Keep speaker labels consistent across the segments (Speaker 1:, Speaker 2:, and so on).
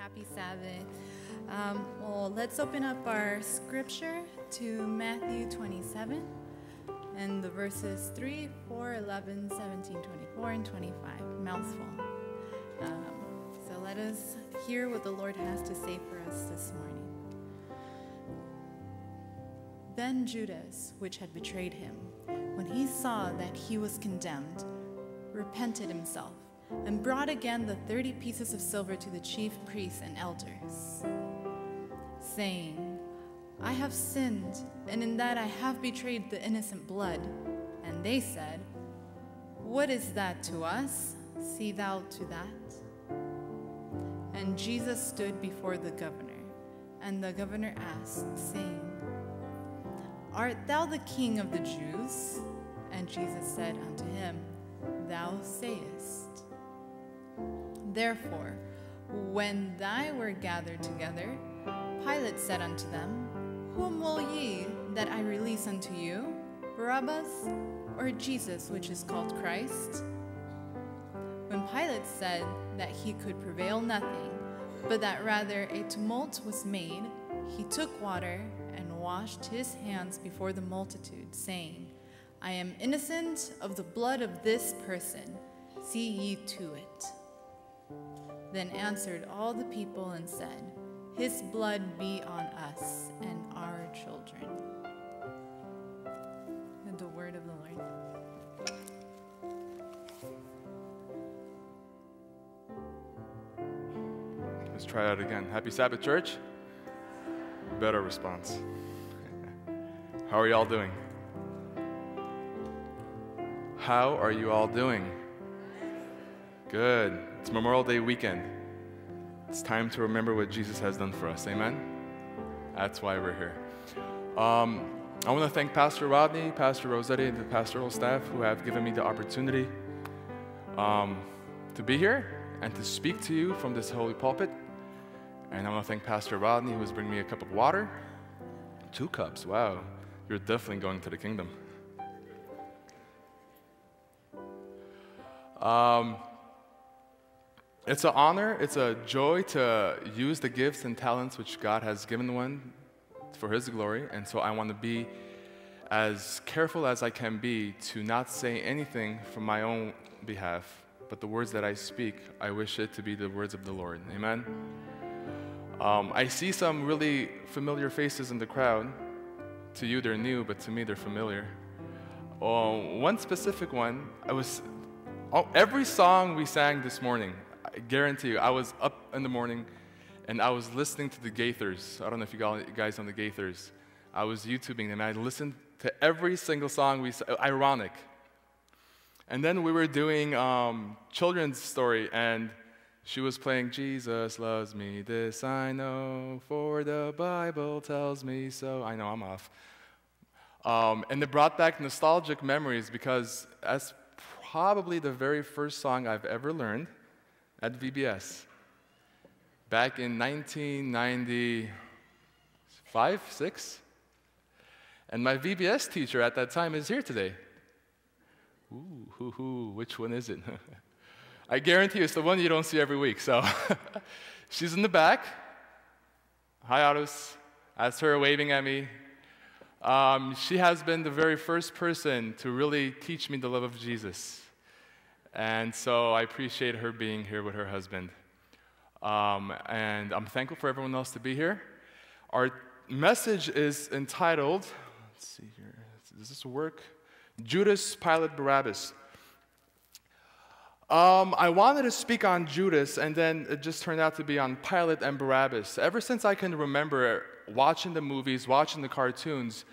Speaker 1: happy Sabbath. Um, well, let's open up our scripture to Matthew 27 and the verses 3, 4, 11, 17, 24, and 25. Mouthful. Um, so let us hear what the Lord has to say for us this morning. Then Judas, which had betrayed him, when he saw that he was condemned, repented himself and brought again the thirty pieces of silver to the chief priests and elders, saying, I have sinned, and in that I have betrayed the innocent blood. And they said, What is that to us? See thou to that. And Jesus stood before the governor, and the governor asked, saying, Art thou the king of the Jews? And Jesus said unto him, Thou sayest. Therefore, when they were gathered together, Pilate said unto them, Whom will ye that I release unto you, Barabbas, or Jesus, which is called Christ? When Pilate said that he could prevail nothing, but that rather a tumult was made, he took water and washed his hands before the multitude, saying, I am innocent of the blood of this person. See ye to it. Then answered all the people and said, His blood be on us and our children. And the word of the Lord.
Speaker 2: Let's try that again. Happy Sabbath, church. Better response. How are y'all doing? How are you all doing? Good. It's Memorial Day weekend. It's time to remember what Jesus has done for us. Amen? That's why we're here. Um, I want to thank Pastor Rodney, Pastor Rosetti, and the pastoral staff who have given me the opportunity um, to be here and to speak to you from this holy pulpit. And I want to thank Pastor Rodney, who is bringing me a cup of water. Two cups, wow. You're definitely going to the kingdom. Um, it's an honor, it's a joy to use the gifts and talents which God has given one for His glory. And so I want to be as careful as I can be to not say anything from my own behalf, but the words that I speak, I wish it to be the words of the Lord. Amen. Um, I see some really familiar faces in the crowd. To you, they're new, but to me, they're familiar. Uh, one specific one, I was, oh, every song we sang this morning, I guarantee you, I was up in the morning and I was listening to the Gaithers. I don't know if you guys know the Gaithers. I was YouTubing them and I listened to every single song we ironic. And then we were doing um, children's story and she was playing Jesus loves me, this I know, for the Bible tells me so. I know I'm off. Um, and it brought back nostalgic memories because that's probably the very first song I've ever learned at VBS. Back in 1995, 6. And my VBS teacher at that time is here today. Ooh, hoo, hoo, which one is it? I guarantee it's the one you don't see every week. So she's in the back. Hi, Autos. That's her waving at me. Um, she has been the very first person to really teach me the love of Jesus. And so I appreciate her being here with her husband. Um, and I'm thankful for everyone else to be here. Our message is entitled, let's see here, does this work? Judas, Pilate, Barabbas. Um, I wanted to speak on Judas, and then it just turned out to be on Pilate and Barabbas. Ever since I can remember watching the movies, watching the cartoons,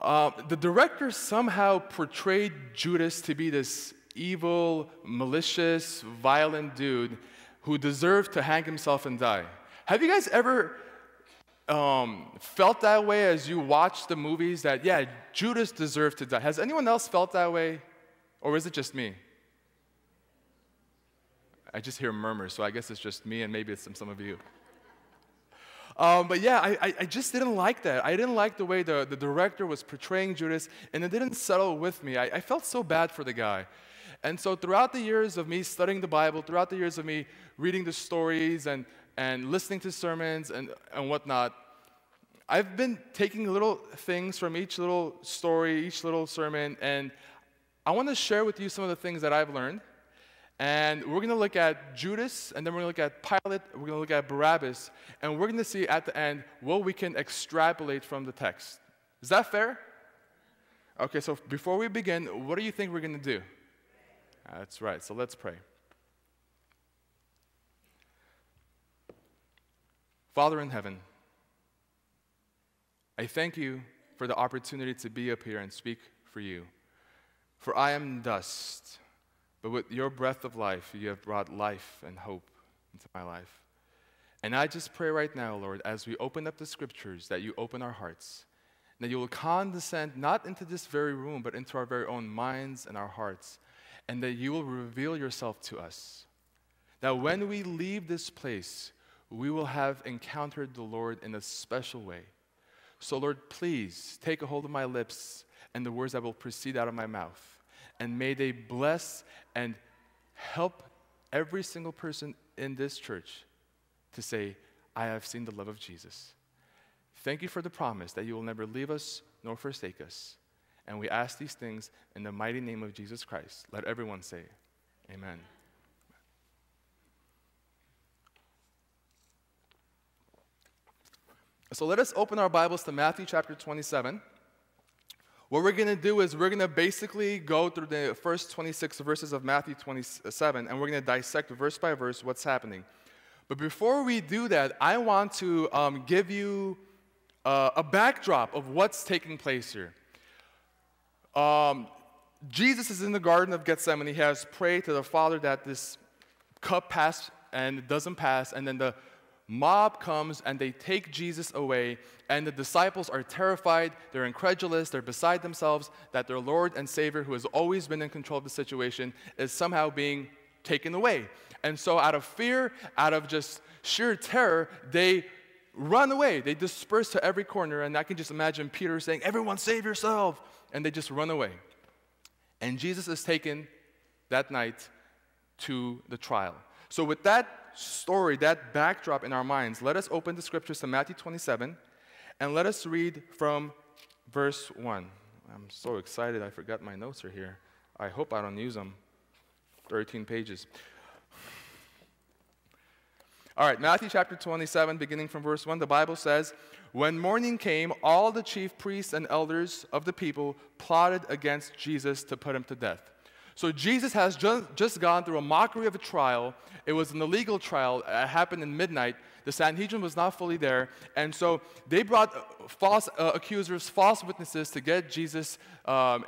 Speaker 2: uh, the director somehow portrayed Judas to be this evil, malicious, violent dude who deserved to hang himself and die. Have you guys ever um, felt that way as you watch the movies that, yeah, Judas deserved to die? Has anyone else felt that way? Or is it just me? I just hear murmurs, so I guess it's just me and maybe it's some, some of you. Um, but yeah, I, I just didn't like that. I didn't like the way the, the director was portraying Judas, and it didn't settle with me. I, I felt so bad for the guy. And so throughout the years of me studying the Bible, throughout the years of me reading the stories and, and listening to sermons and, and whatnot, I've been taking little things from each little story, each little sermon, and I want to share with you some of the things that I've learned. And we're going to look at Judas, and then we're going to look at Pilate, we're going to look at Barabbas, and we're going to see at the end what we can extrapolate from the text. Is that fair? Okay, so before we begin, what do you think we're going to do? That's right, so let's pray. Father in heaven, I thank you for the opportunity to be up here and speak for you. For I am dust, but with your breath of life, you have brought life and hope into my life. And I just pray right now, Lord, as we open up the scriptures, that you open our hearts, that you will condescend not into this very room, but into our very own minds and our hearts, and that you will reveal yourself to us. That when we leave this place, we will have encountered the Lord in a special way so, Lord, please take a hold of my lips and the words that will proceed out of my mouth. And may they bless and help every single person in this church to say, I have seen the love of Jesus. Thank you for the promise that you will never leave us nor forsake us. And we ask these things in the mighty name of Jesus Christ. Let everyone say, Amen. So let us open our Bibles to Matthew chapter 27. What we're going to do is we're going to basically go through the first 26 verses of Matthew 27 and we're going to dissect verse by verse what's happening. But before we do that, I want to um, give you uh, a backdrop of what's taking place here. Um, Jesus is in the Garden of Gethsemane. He has prayed to the Father that this cup pass and it doesn't pass, and then the mob comes and they take Jesus away, and the disciples are terrified, they're incredulous, they're beside themselves that their Lord and Savior, who has always been in control of the situation, is somehow being taken away. And so, out of fear, out of just sheer terror, they run away. They disperse to every corner, and I can just imagine Peter saying, Everyone, save yourself! And they just run away. And Jesus is taken that night to the trial. So, with that story, that backdrop in our minds, let us open the scriptures to Matthew 27 and let us read from verse 1. I'm so excited, I forgot my notes are here. I hope I don't use them. 13 pages. All right, Matthew chapter 27, beginning from verse 1, the Bible says, When morning came, all the chief priests and elders of the people plotted against Jesus to put him to death. So Jesus has just, just gone through a mockery of a trial. It was an illegal trial. It happened in midnight. The Sanhedrin was not fully there. And so they brought uh, false uh, accusers, false witnesses to get Jesus, um,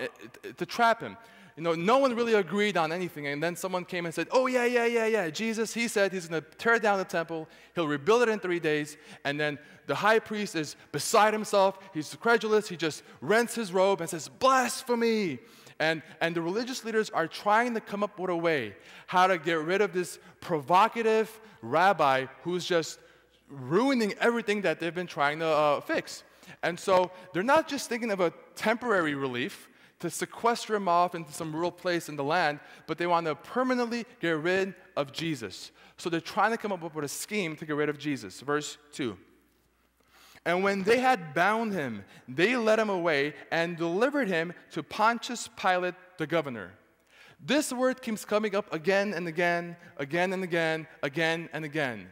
Speaker 2: to trap him. You know, no one really agreed on anything. And then someone came and said, Oh, yeah, yeah, yeah, yeah. Jesus, he said he's going to tear down the temple. He'll rebuild it in three days. And then the high priest is beside himself. He's credulous. He just rents his robe and says, Blasphemy. And, and the religious leaders are trying to come up with a way how to get rid of this provocative rabbi who's just ruining everything that they've been trying to uh, fix. And so they're not just thinking of a temporary relief to sequester him off into some rural place in the land, but they want to permanently get rid of Jesus. So they're trying to come up with a scheme to get rid of Jesus. Verse 2. And when they had bound him, they led him away and delivered him to Pontius Pilate, the governor. This word keeps coming up again and again, again and again, again and again.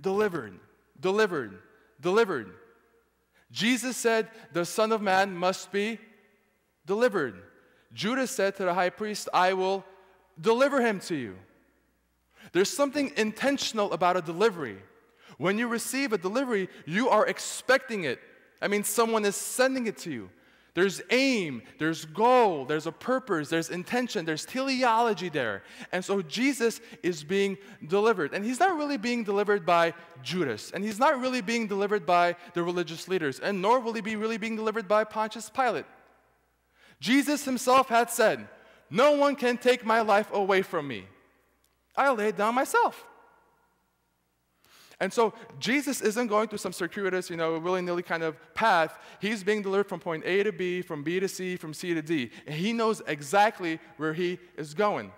Speaker 2: Delivered, delivered, delivered. Jesus said, The Son of Man must be delivered. Judas said to the high priest, I will deliver him to you. There's something intentional about a delivery. When you receive a delivery, you are expecting it. I mean, someone is sending it to you. There's aim, there's goal, there's a purpose, there's intention, there's teleology there. And so Jesus is being delivered. And he's not really being delivered by Judas, and he's not really being delivered by the religious leaders, and nor will he be really being delivered by Pontius Pilate. Jesus himself had said, No one can take my life away from me. I lay it down myself. And so Jesus isn't going through some circuitous, you know, willy nilly kind of path. He's being delivered from point A to B, from B to C, from C to D. And he knows exactly where he is going.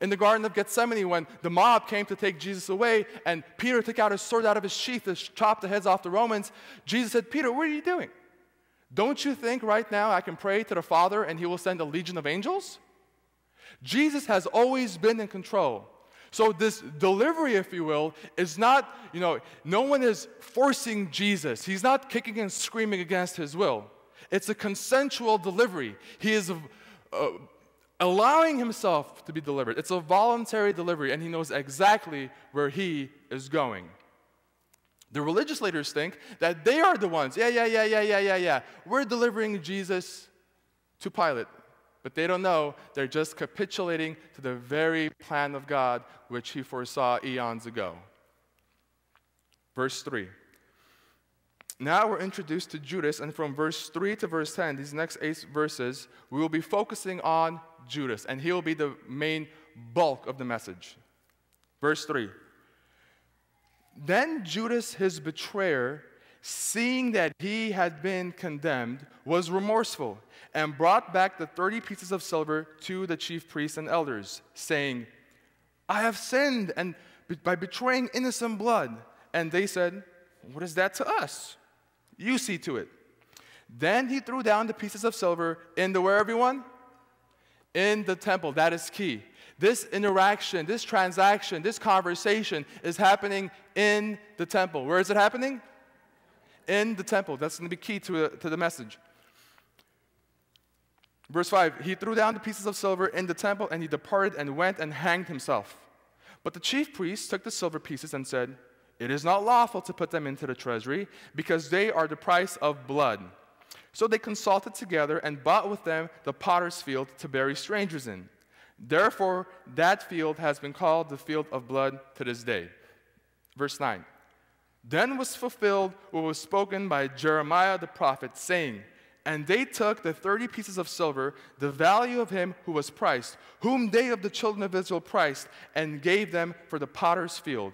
Speaker 2: in the Garden of Gethsemane when the mob came to take Jesus away and Peter took out his sword out of his sheath to chop the heads off the Romans, Jesus said, Peter, what are you doing? Don't you think right now I can pray to the Father and he will send a legion of angels? Jesus has always been in control. So, this delivery, if you will, is not, you know, no one is forcing Jesus. He's not kicking and screaming against his will. It's a consensual delivery. He is uh, allowing himself to be delivered. It's a voluntary delivery, and he knows exactly where he is going. The religious leaders think that they are the ones. Yeah, yeah, yeah, yeah, yeah, yeah, yeah. We're delivering Jesus to Pilate. But they don't know they're just capitulating to the very plan of God which he foresaw eons ago. Verse 3. Now we're introduced to Judas, and from verse 3 to verse 10, these next eight verses, we will be focusing on Judas, and he will be the main bulk of the message. Verse 3 Then Judas, his betrayer, seeing that he had been condemned, was remorseful and brought back the 30 pieces of silver to the chief priests and elders, saying, I have sinned and by betraying innocent blood. And they said, What is that to us? You see to it. Then he threw down the pieces of silver in the where, everyone? In the temple. That is key. This interaction, this transaction, this conversation is happening in the temple. Where is it happening? In the temple. That's going to be key to, uh, to the message. Verse 5 He threw down the pieces of silver in the temple, and he departed and went and hanged himself. But the chief priests took the silver pieces and said, It is not lawful to put them into the treasury, because they are the price of blood. So they consulted together and bought with them the potter's field to bury strangers in. Therefore, that field has been called the field of blood to this day. Verse 9 Then was fulfilled what was spoken by Jeremiah the prophet, saying, and they took the 30 pieces of silver, the value of him who was priced, whom they of the children of Israel priced, and gave them for the potter's field,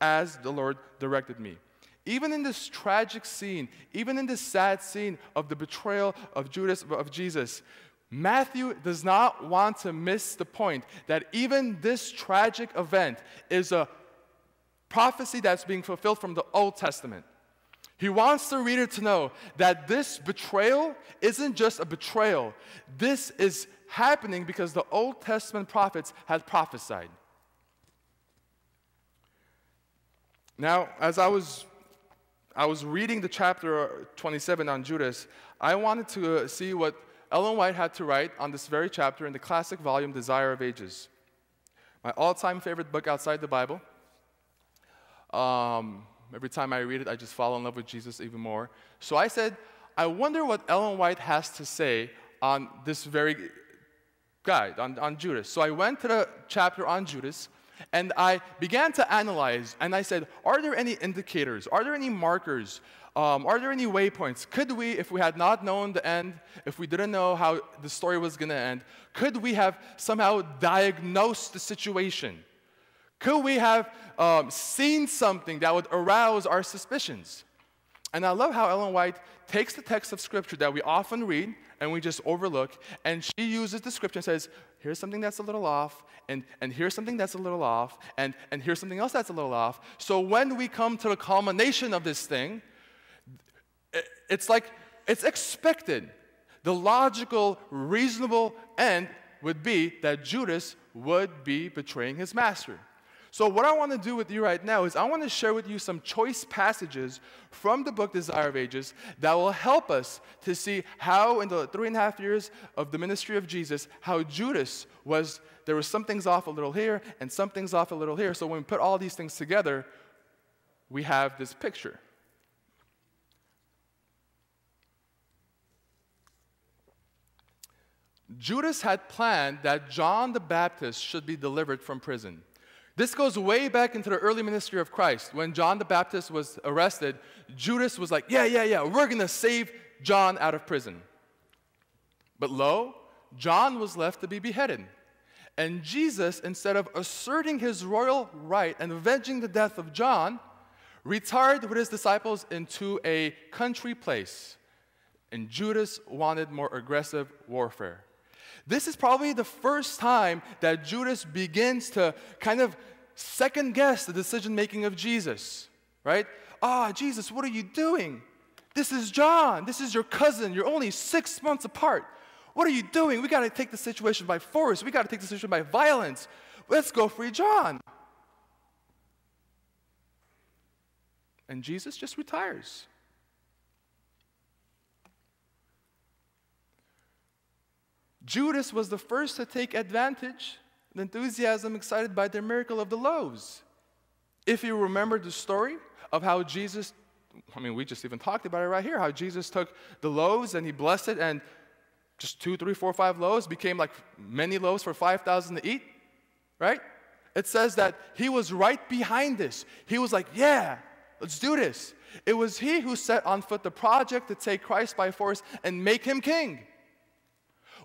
Speaker 2: as the Lord directed me. Even in this tragic scene, even in this sad scene of the betrayal of Judas, of Jesus, Matthew does not want to miss the point that even this tragic event is a prophecy that's being fulfilled from the Old Testament. He wants the reader to know that this betrayal isn't just a betrayal. This is happening because the Old Testament prophets had prophesied. Now, as I was I was reading the chapter 27 on Judas, I wanted to uh, see what Ellen White had to write on this very chapter in the classic volume Desire of Ages. My all-time favorite book outside the Bible. Um, Every time I read it, I just fall in love with Jesus even more. So I said, I wonder what Ellen White has to say on this very guide, on, on Judas. So I went to the chapter on Judas and I began to analyze and I said, Are there any indicators? Are there any markers? Um, are there any waypoints? Could we, if we had not known the end, if we didn't know how the story was going to end, could we have somehow diagnosed the situation? Could we have um, seen something that would arouse our suspicions? And I love how Ellen White takes the text of Scripture that we often read and we just overlook, and she uses the Scripture and says, here's something that's a little off, and, and here's something that's a little off, and, and here's something else that's a little off. So when we come to the culmination of this thing, it's like it's expected. The logical, reasonable end would be that Judas would be betraying his master. So, what I want to do with you right now is I want to share with you some choice passages from the book Desire of Ages that will help us to see how, in the three and a half years of the ministry of Jesus, how Judas was, there was some things off a little here and some things off a little here. So, when we put all these things together, we have this picture. Judas had planned that John the Baptist should be delivered from prison. This goes way back into the early ministry of Christ. When John the Baptist was arrested, Judas was like, Yeah, yeah, yeah, we're going to save John out of prison. But lo, John was left to be beheaded. And Jesus, instead of asserting his royal right and avenging the death of John, retired with his disciples into a country place. And Judas wanted more aggressive warfare. This is probably the first time that Judas begins to kind of second guess the decision making of Jesus, right? Ah, oh, Jesus, what are you doing? This is John. This is your cousin. You're only six months apart. What are you doing? We got to take the situation by force. We got to take the situation by violence. Let's go free John. And Jesus just retires. Judas was the first to take advantage, the enthusiasm excited by the miracle of the loaves. If you remember the story of how Jesus, I mean, we just even talked about it right here, how Jesus took the loaves and he blessed it, and just two, three, four, five loaves became like many loaves for 5,000 to eat, right? It says that he was right behind this. He was like, yeah, let's do this. It was he who set on foot the project to take Christ by force and make him king.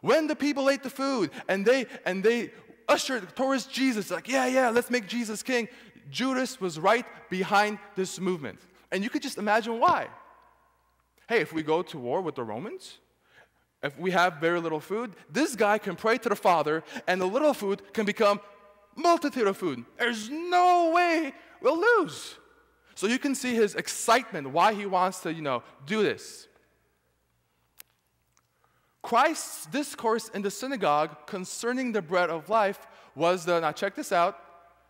Speaker 2: When the people ate the food and they and they ushered towards Jesus, like, yeah, yeah, let's make Jesus king, Judas was right behind this movement. And you could just imagine why. Hey, if we go to war with the Romans, if we have very little food, this guy can pray to the Father, and the little food can become multitude of food. There's no way we'll lose. So you can see his excitement, why he wants to, you know, do this. Christ's discourse in the synagogue concerning the bread of life was the, now check this out,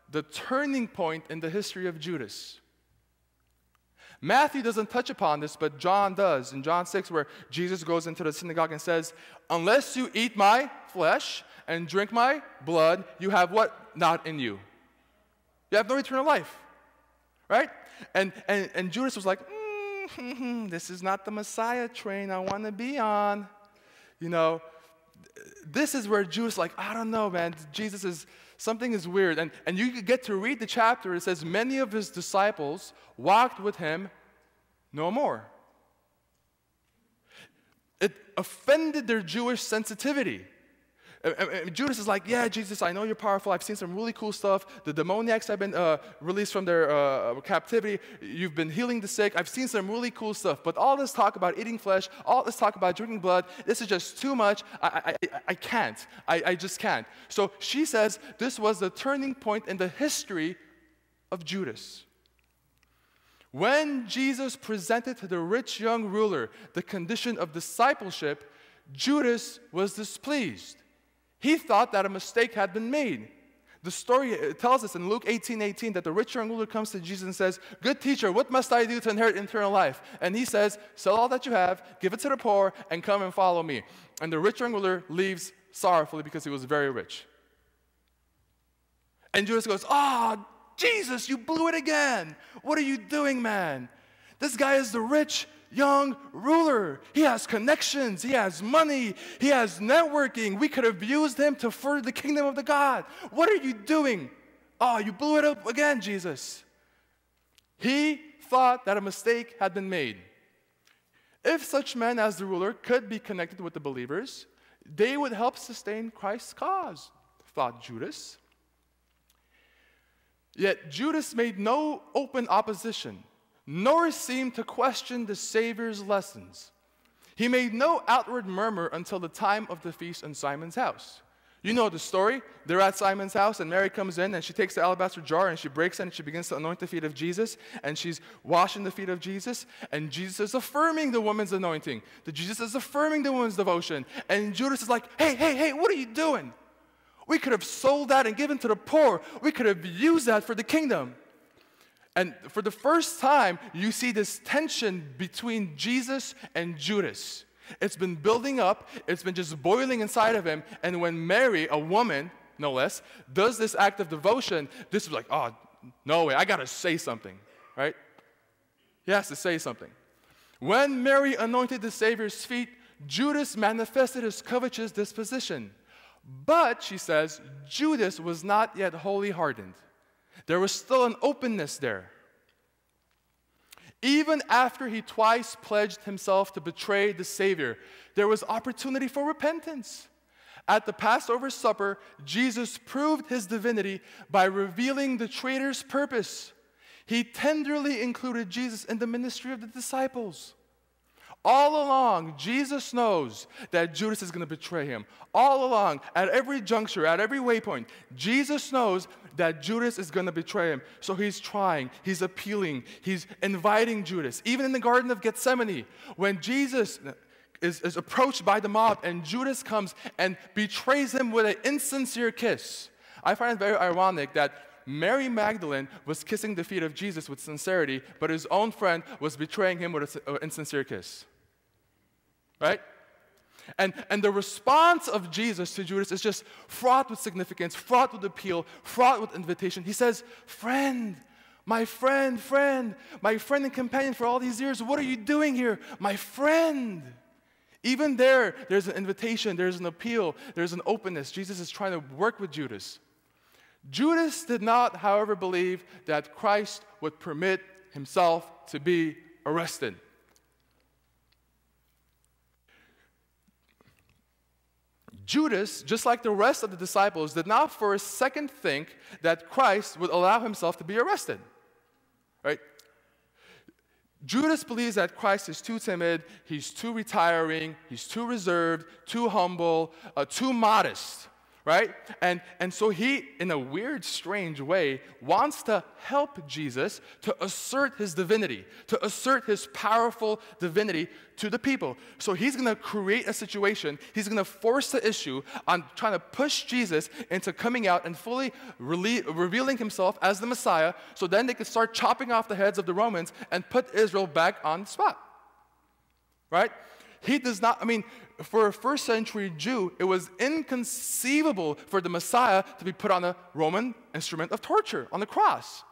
Speaker 2: the turning point in the history of Judas. Matthew doesn't touch upon this, but John does. In John 6, where Jesus goes into the synagogue and says, Unless you eat my flesh and drink my blood, you have what not in you? You have no eternal life. Right? And, and, and Judas was like, mm, This is not the Messiah train I want to be on you know, this is where Jews like, I don't know, man, Jesus is, something is weird. And, and you get to read the chapter, it says, many of his disciples walked with him no more. It offended their Jewish sensitivity. Judas is like, Yeah, Jesus, I know you're powerful. I've seen some really cool stuff. The demoniacs have been uh, released from their uh, captivity. You've been healing the sick. I've seen some really cool stuff. But all this talk about eating flesh, all this talk about drinking blood, this is just too much. I, I, I can't. I, I just can't. So she says this was the turning point in the history of Judas. When Jesus presented to the rich young ruler the condition of discipleship, Judas was displeased. He thought that a mistake had been made. The story tells us in Luke 18 18 that the rich young ruler comes to Jesus and says, Good teacher, what must I do to inherit eternal life? And he says, Sell all that you have, give it to the poor, and come and follow me. And the rich young ruler leaves sorrowfully because he was very rich. And Judas goes, Ah, oh, Jesus, you blew it again. What are you doing, man? This guy is the rich young ruler. He has connections, he has money, he has networking. We could have used him to further the kingdom of the God. What are you doing? Oh, you blew it up again, Jesus. He thought that a mistake had been made. If such men as the ruler could be connected with the believers, they would help sustain Christ's cause, thought Judas. Yet Judas made no open opposition nor seemed to question the Savior's lessons. He made no outward murmur until the time of the feast in Simon's house. You know the story. They're at Simon's house, and Mary comes in, and she takes the alabaster jar, and she breaks it, and she begins to anoint the feet of Jesus, and she's washing the feet of Jesus, and Jesus is affirming the woman's anointing. The Jesus is affirming the woman's devotion, and Judas is like, hey, hey, hey, what are you doing? We could have sold that and given to the poor. We could have used that for the kingdom. And for the first time, you see this tension between Jesus and Judas. It's been building up, it's been just boiling inside of him. And when Mary, a woman, no less, does this act of devotion, this is like, oh, no way, I gotta say something, right? He has to say something. When Mary anointed the Savior's feet, Judas manifested his covetous disposition. But, she says, Judas was not yet wholly hardened. There was still an openness there. Even after he twice pledged himself to betray the Savior, there was opportunity for repentance. At the Passover supper, Jesus proved his divinity by revealing the traitor's purpose. He tenderly included Jesus in the ministry of the disciples. All along, Jesus knows that Judas is going to betray him. All along, at every juncture, at every waypoint, Jesus knows that Judas is going to betray him. So he's trying, he's appealing, he's inviting Judas. Even in the Garden of Gethsemane, when Jesus is, is approached by the mob and Judas comes and betrays him with an insincere kiss. I find it very ironic that Mary Magdalene was kissing the feet of Jesus with sincerity, but his own friend was betraying him with an uh, insincere kiss. Right? And, and the response of Jesus to Judas is just fraught with significance, fraught with appeal, fraught with invitation. He says, Friend, my friend, friend, my friend and companion for all these years, what are you doing here? My friend. Even there, there's an invitation, there's an appeal, there's an openness. Jesus is trying to work with Judas. Judas did not, however, believe that Christ would permit himself to be arrested. Judas, just like the rest of the disciples, did not for a second think that Christ would allow himself to be arrested. Right? Judas believes that Christ is too timid, he's too retiring, he's too reserved, too humble, uh, too modest right? And, and so he, in a weird, strange way, wants to help Jesus to assert his divinity, to assert his powerful divinity to the people. So he's gonna create a situation, he's gonna force the issue on trying to push Jesus into coming out and fully rele- revealing himself as the Messiah, so then they could start chopping off the heads of the Romans and put Israel back on the spot. Right? He does not, I mean, for a first century Jew, it was inconceivable for the Messiah to be put on a Roman instrument of torture on the cross.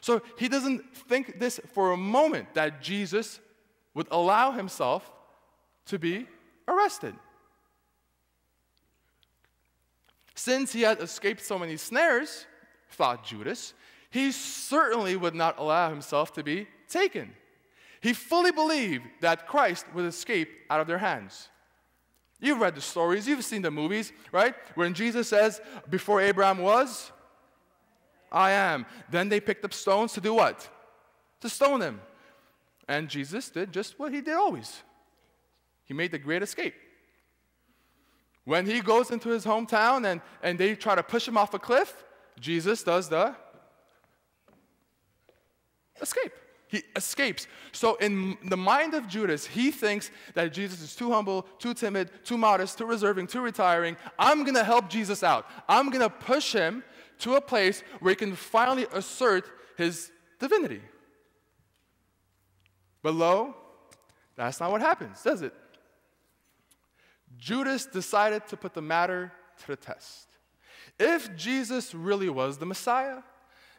Speaker 2: So he doesn't think this for a moment that Jesus would allow himself to be arrested. Since he had escaped so many snares, thought Judas, he certainly would not allow himself to be taken. He fully believed that Christ would escape out of their hands. You've read the stories, you've seen the movies, right? When Jesus says, Before Abraham was, I am. Then they picked up stones to do what? To stone him. And Jesus did just what he did always he made the great escape. When he goes into his hometown and, and they try to push him off a cliff, Jesus does the escape. He escapes. So, in the mind of Judas, he thinks that Jesus is too humble, too timid, too modest, too reserving, too retiring. I'm going to help Jesus out. I'm going to push him to a place where he can finally assert his divinity. But lo, that's not what happens, does it? Judas decided to put the matter to the test. If Jesus really was the Messiah,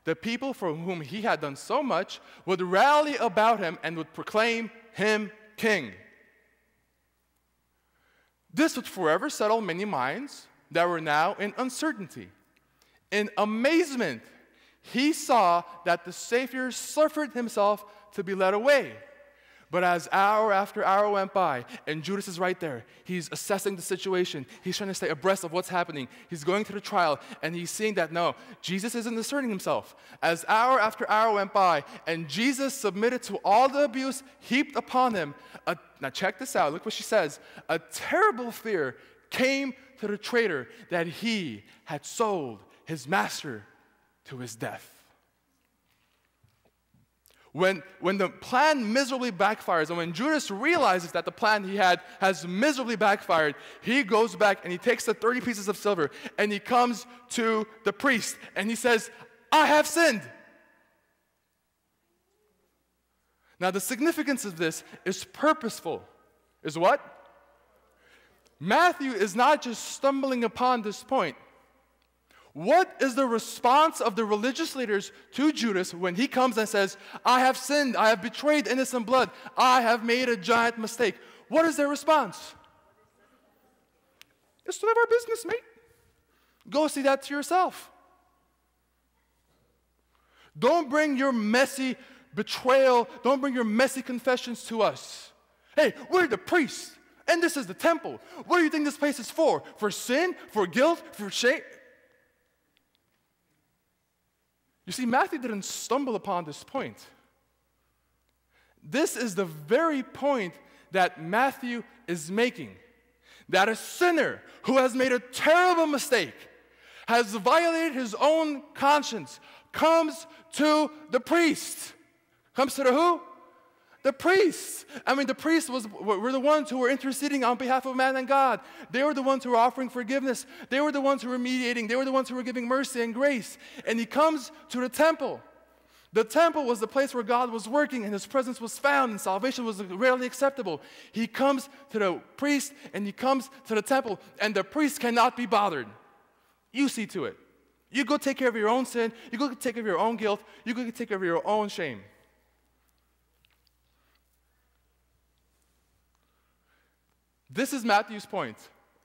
Speaker 2: the people for whom he had done so much would rally about him and would proclaim him king. This would forever settle many minds that were now in uncertainty. In amazement, he saw that the Savior suffered himself to be led away. But as hour after hour went by, and Judas is right there, he's assessing the situation. He's trying to stay abreast of what's happening. He's going through the trial, and he's seeing that no, Jesus isn't asserting himself. As hour after hour went by, and Jesus submitted to all the abuse heaped upon him. A, now, check this out. Look what she says. A terrible fear came to the traitor that he had sold his master to his death. When, when the plan miserably backfires, and when Judas realizes that the plan he had has miserably backfired, he goes back and he takes the 30 pieces of silver and he comes to the priest and he says, I have sinned. Now, the significance of this is purposeful. Is what? Matthew is not just stumbling upon this point. What is the response of the religious leaders to Judas when he comes and says, I have sinned, I have betrayed innocent blood, I have made a giant mistake? What is their response? It's none of our business, mate. Go see that to yourself. Don't bring your messy betrayal, don't bring your messy confessions to us. Hey, we're the priests, and this is the temple. What do you think this place is for? For sin? For guilt? For shame? You see, Matthew didn't stumble upon this point. This is the very point that Matthew is making that a sinner who has made a terrible mistake, has violated his own conscience, comes to the priest. Comes to the who? The priests. I mean, the priests was, were the ones who were interceding on behalf of man and God. They were the ones who were offering forgiveness. They were the ones who were mediating. They were the ones who were giving mercy and grace. And he comes to the temple. The temple was the place where God was working and his presence was found and salvation was rarely acceptable. He comes to the priest and he comes to the temple, and the priest cannot be bothered. You see to it. You go take care of your own sin, you go take care of your own guilt, you go take care of your own shame. This is Matthew's point.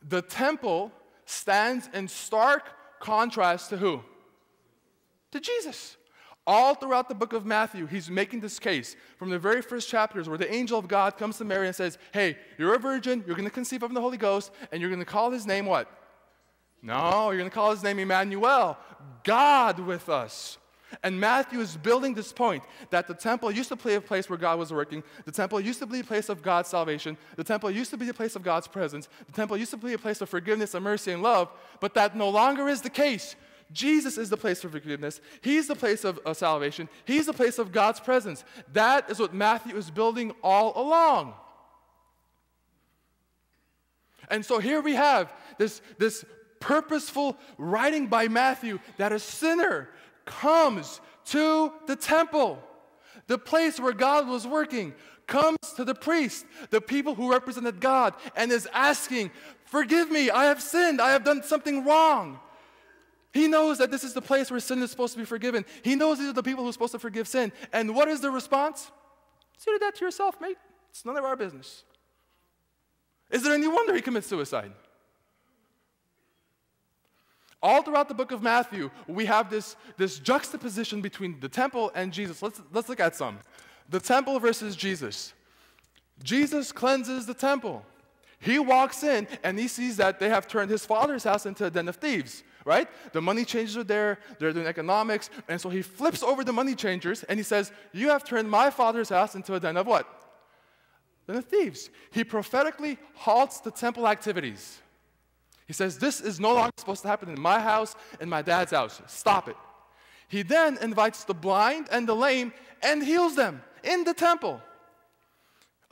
Speaker 2: The temple stands in stark contrast to who? To Jesus. All throughout the book of Matthew, he's making this case from the very first chapters where the angel of God comes to Mary and says, Hey, you're a virgin, you're going to conceive of the Holy Ghost, and you're going to call his name what? No, you're going to call his name Emmanuel, God with us. And Matthew is building this point that the temple used to be a place where God was working. The temple used to be a place of God's salvation. The temple used to be a place of God's presence. The temple used to be a place of forgiveness and mercy and love, but that no longer is the case. Jesus is the place for forgiveness. He's the place of, of salvation. He's the place of God's presence. That is what Matthew is building all along. And so here we have this, this purposeful writing by Matthew that a sinner comes to the temple, the place where God was working, comes to the priest, the people who represented God, and is asking, Forgive me, I have sinned, I have done something wrong. He knows that this is the place where sin is supposed to be forgiven. He knows these are the people who are supposed to forgive sin. And what is the response? You did that to yourself, mate. It's none of our business. Is there any wonder he commits suicide? All throughout the book of Matthew, we have this, this juxtaposition between the temple and Jesus. Let's, let's look at some. The temple versus Jesus. Jesus cleanses the temple. He walks in and he sees that they have turned his father's house into a den of thieves right? The money changers are there, they're doing economics, and so he flips over the money changers and he says, You have turned my father's house into a den of what? Den of thieves. He prophetically halts the temple activities. He says, This is no longer supposed to happen in my house, in my dad's house. Stop it. He then invites the blind and the lame and heals them in the temple.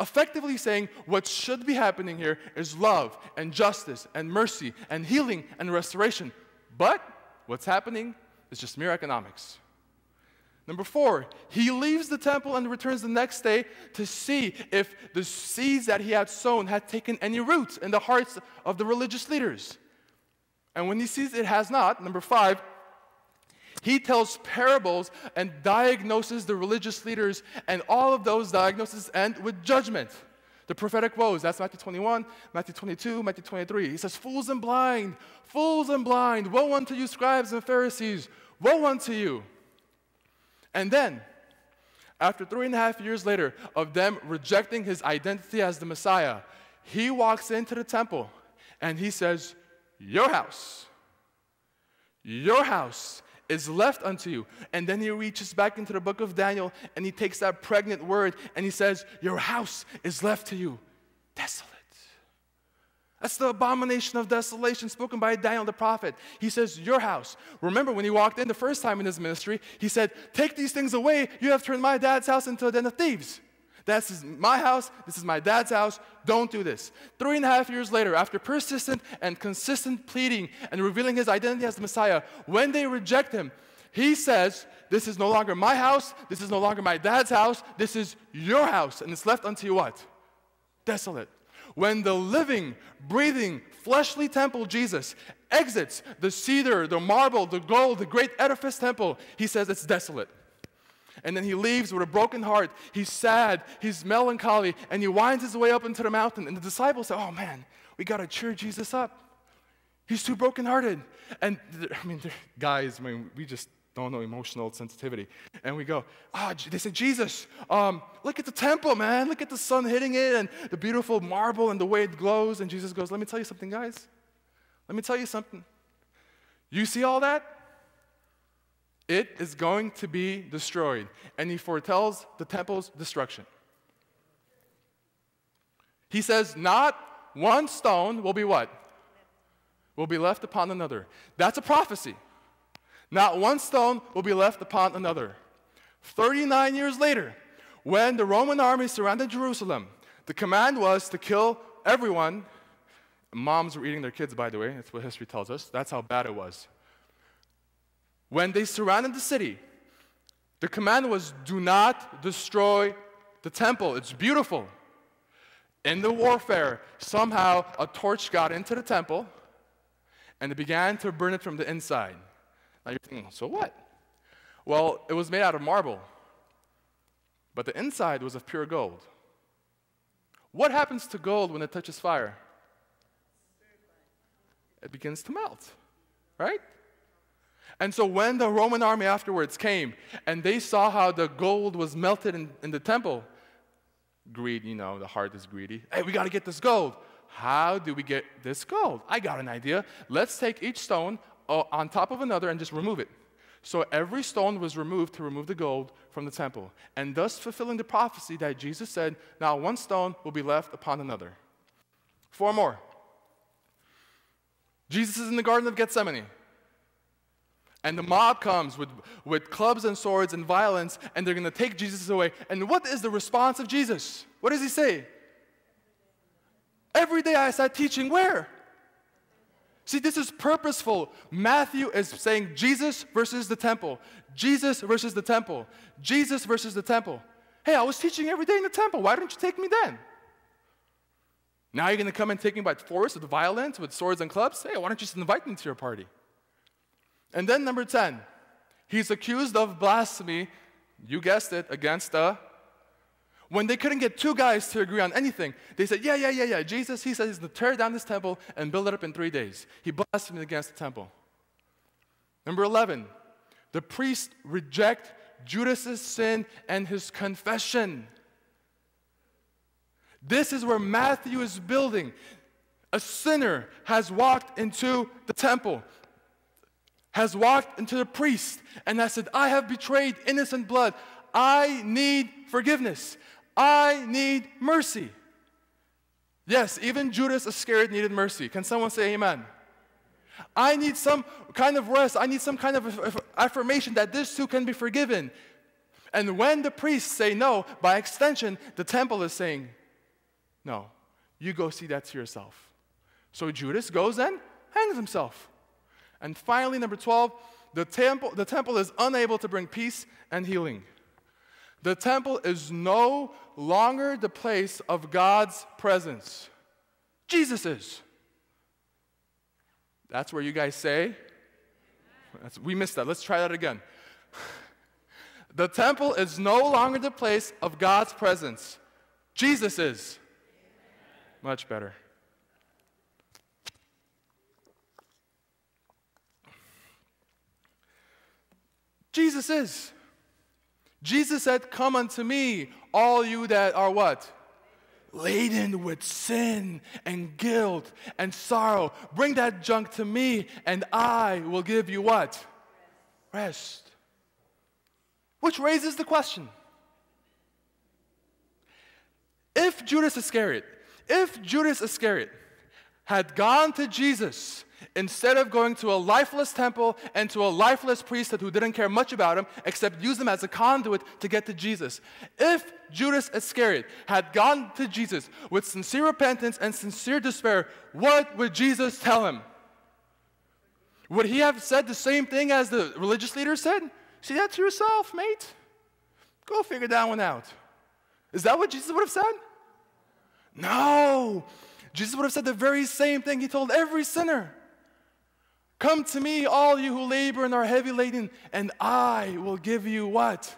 Speaker 2: Effectively saying what should be happening here is love and justice and mercy and healing and restoration. But what's happening is just mere economics. Number four, he leaves the temple and returns the next day to see if the seeds that he had sown had taken any root in the hearts of the religious leaders. And when he sees it has not, number five, he tells parables and diagnoses the religious leaders, and all of those diagnoses end with judgment. The prophetic woes, that's Matthew 21, Matthew 22, Matthew 23. He says, Fools and blind, fools and blind, woe unto you, scribes and Pharisees, woe unto you. And then, after three and a half years later of them rejecting his identity as the Messiah, he walks into the temple and he says, Your house, your house is left unto you. And then he reaches back into the book of Daniel and he takes that pregnant word and he says, Your house is left to you desolate. That's the abomination of desolation spoken by Daniel the prophet. He says, Your house. Remember when he walked in the first time in his ministry, he said, Take these things away. You have turned my dad's house into a den of thieves. This is my house. This is my dad's house. Don't do this. Three and a half years later, after persistent and consistent pleading and revealing his identity as the Messiah, when they reject him, he says, This is no longer my house. This is no longer my dad's house. This is your house. And it's left unto you what? Desolate. When the living, breathing, fleshly temple Jesus exits the cedar, the marble, the gold, the great edifice temple, he says it's desolate. And then he leaves with a broken heart. He's sad, he's melancholy, and he winds his way up into the mountain. And the disciples say, Oh man, we got to cheer Jesus up. He's too brokenhearted. And I mean, guys, I mean, we just don't know emotional sensitivity. And we go, ah, oh, they say, Jesus, um, look at the temple, man. Look at the sun hitting it and the beautiful marble and the way it glows. And Jesus goes, let me tell you something, guys. Let me tell you something. You see all that? It is going to be destroyed. And he foretells the temple's destruction. He says, Not one stone will be what? Will be left upon another. That's a prophecy. Not one stone will be left upon another. 39 years later, when the Roman army surrounded Jerusalem, the command was to kill everyone. Moms were eating their kids, by the way. That's what history tells us. That's how bad it was. When they surrounded the city, the command was do not destroy the temple. It's beautiful. In the warfare, somehow a torch got into the temple and it began to burn it from the inside. Now you're thinking, so what? Well, it was made out of marble, but the inside was of pure gold. What happens to gold when it touches fire? It begins to melt, right? And so when the Roman army afterwards came and they saw how the gold was melted in, in the temple, greed, you know, the heart is greedy. Hey, we got to get this gold. How do we get this gold? I got an idea. Let's take each stone on top of another and just remove it. So every stone was removed to remove the gold from the temple, and thus fulfilling the prophecy that Jesus said, Now one stone will be left upon another. Four more. Jesus is in the Garden of Gethsemane. And the mob comes with, with clubs and swords and violence, and they're going to take Jesus away. And what is the response of Jesus? What does he say? Every day I sat teaching where? See, this is purposeful. Matthew is saying Jesus versus the temple. Jesus versus the temple. Jesus versus the temple. Hey, I was teaching every day in the temple. Why didn't you take me then? Now you're going to come and take me by force with violence, with swords and clubs? Hey, why don't you just invite me to your party? And then number 10, he's accused of blasphemy, you guessed it, against the. When they couldn't get two guys to agree on anything, they said, Yeah, yeah, yeah, yeah. Jesus, he says to tear down this temple and build it up in three days. He blasphemed against the temple. Number 11, the priests reject Judas's sin and his confession. This is where Matthew is building. A sinner has walked into the temple has walked into the priest and has said, I have betrayed innocent blood. I need forgiveness. I need mercy. Yes, even Judas Iscariot needed mercy. Can someone say amen? I need some kind of rest. I need some kind of affirmation that this too can be forgiven. And when the priests say no, by extension, the temple is saying, no, you go see that to yourself. So Judas goes and hangs himself. And finally, number 12, the temple, the temple is unable to bring peace and healing. The temple is no longer the place of God's presence. Jesus is. That's where you guys say, That's, we missed that. Let's try that again. The temple is no longer the place of God's presence. Jesus is. Much better. Jesus is. Jesus said, Come unto me, all you that are what? Laden with sin and guilt and sorrow. Bring that junk to me, and I will give you what? Rest. Which raises the question if Judas Iscariot, if Judas Iscariot had gone to Jesus instead of going to a lifeless temple and to a lifeless priesthood who didn't care much about him except use them as a conduit to get to Jesus. If Judas Iscariot had gone to Jesus with sincere repentance and sincere despair, what would Jesus tell him? Would he have said the same thing as the religious leader said? See that to yourself, mate. Go figure that one out. Is that what Jesus would have said? No. Jesus would have said the very same thing he told every sinner. Come to me, all you who labor and are heavy laden, and I will give you what?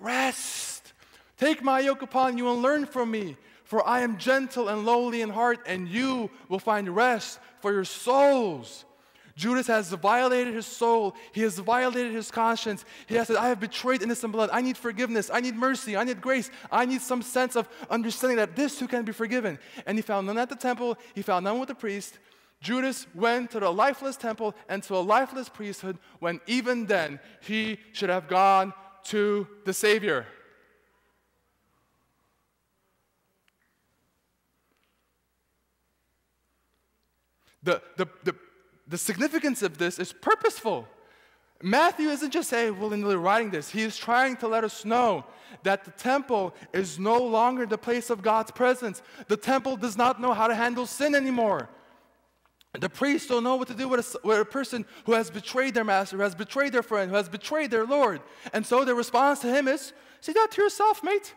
Speaker 2: Rest. Take my yoke upon you and learn from me, for I am gentle and lowly in heart, and you will find rest for your souls. Judas has violated his soul. He has violated his conscience. He has said, I have betrayed innocent blood. I need forgiveness. I need mercy. I need grace. I need some sense of understanding that this too can be forgiven. And he found none at the temple. He found none with the priest. Judas went to the lifeless temple and to a lifeless priesthood when even then he should have gone to the Savior. The, the, the, the significance of this is purposeful. Matthew isn't just saying, willingly writing this, he is trying to let us know that the temple is no longer the place of God's presence. The temple does not know how to handle sin anymore. The priests don't know what to do with a, with a, person who has betrayed their master, who has betrayed their friend, who has betrayed their Lord. And so their response to him is, See that to yourself, mate.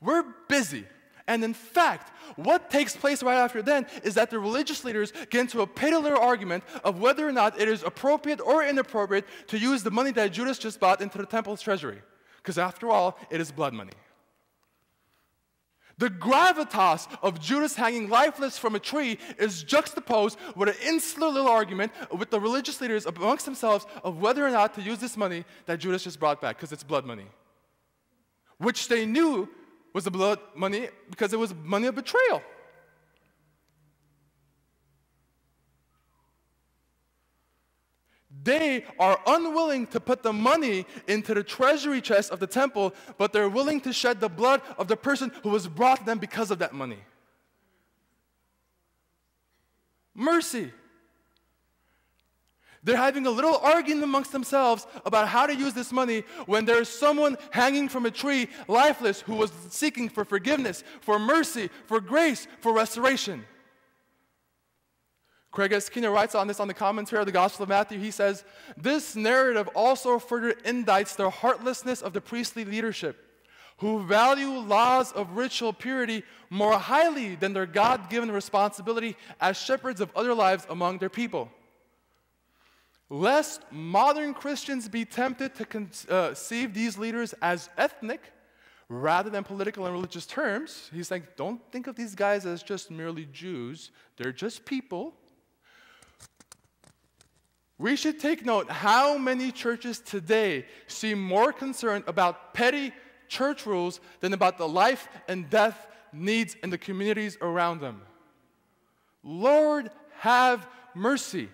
Speaker 2: We're busy. And in fact, what takes place right after then is that the religious leaders get into a little argument of whether or not it is appropriate or inappropriate to use the money that Judas just bought into the temple's treasury. Because after all, it is blood money. The gravitas of Judas hanging lifeless from a tree is juxtaposed with an insular little argument with the religious leaders amongst themselves of whether or not to use this money that Judas just brought back, because it's blood money. Which they knew was the blood money because it was money of betrayal. They are unwilling to put the money into the treasury chest of the temple, but they're willing to shed the blood of the person who was brought to them because of that money. Mercy. They're having a little argument amongst themselves about how to use this money when there's someone hanging from a tree, lifeless, who was seeking for forgiveness, for mercy, for grace, for restoration. Craig S. Keener writes on this on the commentary of the Gospel of Matthew. He says, This narrative also further indicts the heartlessness of the priestly leadership, who value laws of ritual purity more highly than their God given responsibility as shepherds of other lives among their people. Lest modern Christians be tempted to conceive uh, these leaders as ethnic rather than political and religious terms, he's like, don't think of these guys as just merely Jews. They're just people we should take note how many churches today seem more concerned about petty church rules than about the life and death needs in the communities around them. Lord, have mercy.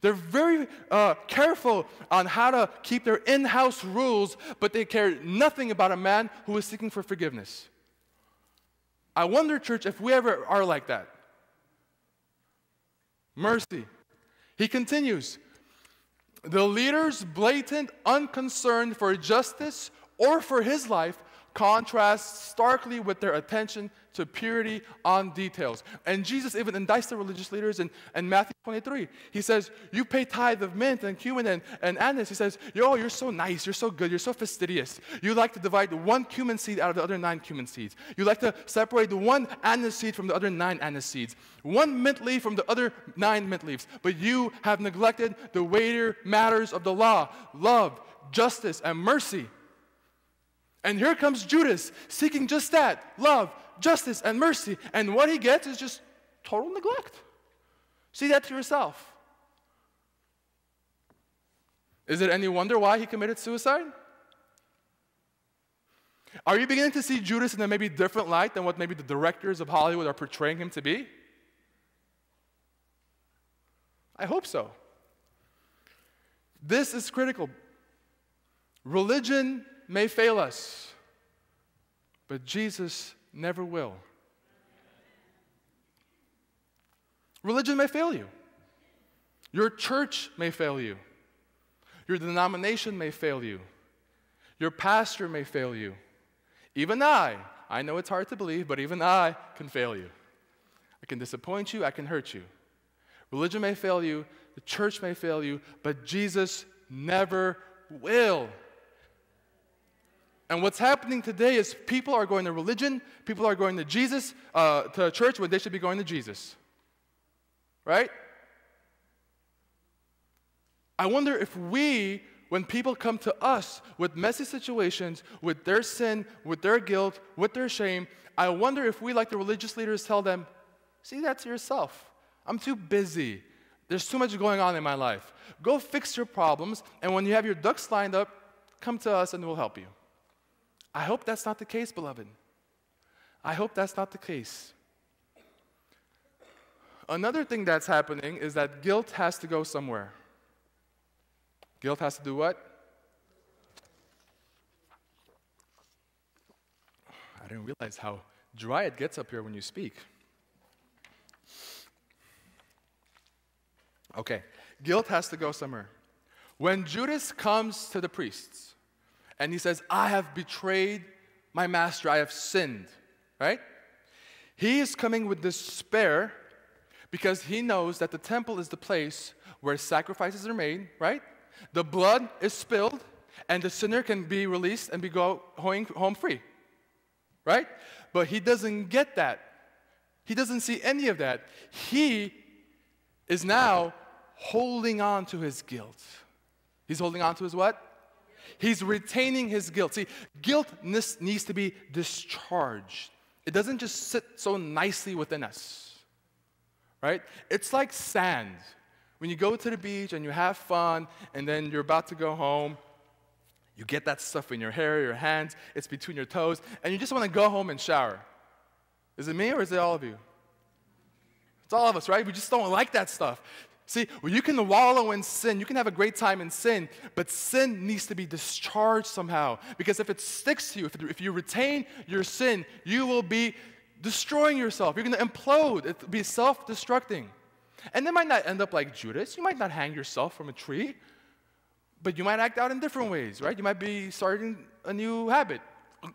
Speaker 2: They're very uh, careful on how to keep their in house rules, but they care nothing about a man who is seeking for forgiveness. I wonder, church, if we ever are like that. Mercy. He continues The leader's blatant unconcern for justice or for his life contrasts starkly with their attention to purity on details. And Jesus even indicts the religious leaders in, in Matthew 23. He says, You pay tithe of mint and cumin and, and anise. He says, Yo, you're so nice, you're so good, you're so fastidious. You like to divide one cumin seed out of the other nine cumin seeds. You like to separate the one anise seed from the other nine anise seeds, one mint leaf from the other nine mint leaves. But you have neglected the weightier matters of the law love, justice, and mercy. And here comes Judas seeking just that love, justice, and mercy. And what he gets is just total neglect. See that to yourself. Is it any wonder why he committed suicide? Are you beginning to see Judas in a maybe different light than what maybe the directors of Hollywood are portraying him to be? I hope so. This is critical. Religion may fail us, but Jesus never will. Religion may fail you. Your church may fail you. Your denomination may fail you. Your pastor may fail you. Even I, I know it's hard to believe, but even I can fail you. I can disappoint you, I can hurt you. Religion may fail you, the church may fail you, but Jesus never will. And what's happening today is people are going to religion, people are going to Jesus, uh, to church when they should be going to Jesus. Right? I wonder if we, when people come to us with messy situations, with their sin, with their guilt, with their shame, I wonder if we, like the religious leaders, tell them, see that to yourself. I'm too busy. There's too much going on in my life. Go fix your problems, and when you have your ducks lined up, come to us and we'll help you. I hope that's not the case, beloved. I hope that's not the case. Another thing that's happening is that guilt has to go somewhere. Guilt has to do what? I didn't realize how dry it gets up here when you speak. Okay, guilt has to go somewhere. When Judas comes to the priests and he says, I have betrayed my master, I have sinned, right? He is coming with despair because he knows that the temple is the place where sacrifices are made, right? The blood is spilled, and the sinner can be released and be go, home free, right? But he doesn't get that. He doesn't see any of that. He is now holding on to his guilt. He's holding on to his what? He's retaining his guilt. See, guilt needs to be discharged. It doesn't just sit so nicely within us, right? It's like sand. When you go to the beach and you have fun and then you're about to go home, you get that stuff in your hair, your hands, it's between your toes, and you just want to go home and shower. Is it me or is it all of you? It's all of us, right? We just don't like that stuff. See, you can wallow in sin, you can have a great time in sin, but sin needs to be discharged somehow. Because if it sticks to you, if, if you retain your sin, you will be destroying yourself. You're going to implode, it'll be self destructing. And it might not end up like Judas. You might not hang yourself from a tree, but you might act out in different ways, right? You might be starting a new habit.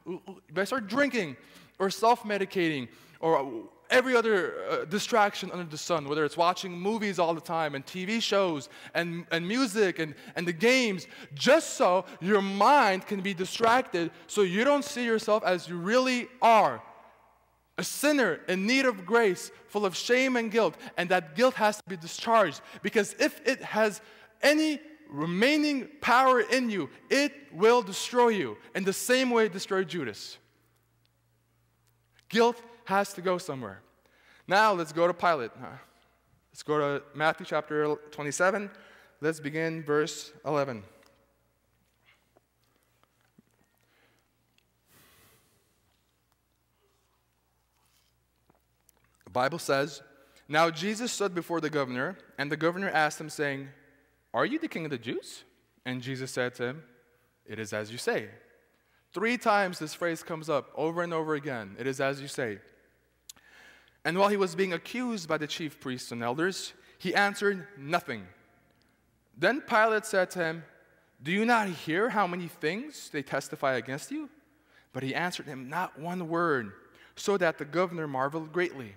Speaker 2: You might start drinking or self medicating or every other uh, distraction under the sun, whether it's watching movies all the time and TV shows and, and music and, and the games, just so your mind can be distracted so you don't see yourself as you really are a sinner in need of grace, full of shame and guilt, and that guilt has to be discharged because if it has any remaining power in you, it will destroy you in the same way it destroyed Judas. Guilt has to go somewhere. Now let's go to Pilate. Uh, let's go to Matthew chapter 27. Let's begin verse 11. The Bible says, Now Jesus stood before the governor, and the governor asked him, saying, Are you the king of the Jews? And Jesus said to him, It is as you say. Three times this phrase comes up over and over again. It is as you say. And while he was being accused by the chief priests and elders, he answered nothing. Then Pilate said to him, Do you not hear how many things they testify against you? But he answered him not one word, so that the governor marveled greatly.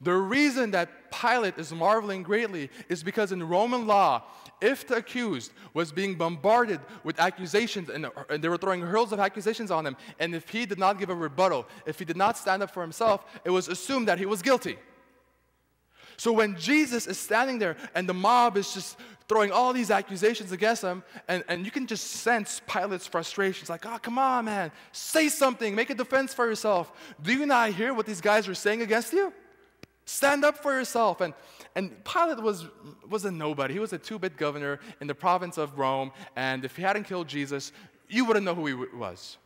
Speaker 2: The reason that Pilate is marveling greatly is because in Roman law, if the accused was being bombarded with accusations and, and, they were throwing hurls of accusations on him, and if he did not give a rebuttal, if he did not stand up for himself, it was assumed that he was guilty. So when Jesus is standing there and the mob is just throwing all these accusations against him, and, and you can just sense Pilate's frustration. It's like, oh, come on, man, say something, make a defense for yourself. Do you not hear what these guys are saying against you? Stand up for yourself. And, and Pilate was, was a nobody. He was a two bit governor in the province of Rome. And if he hadn't killed Jesus, you wouldn't know who he was.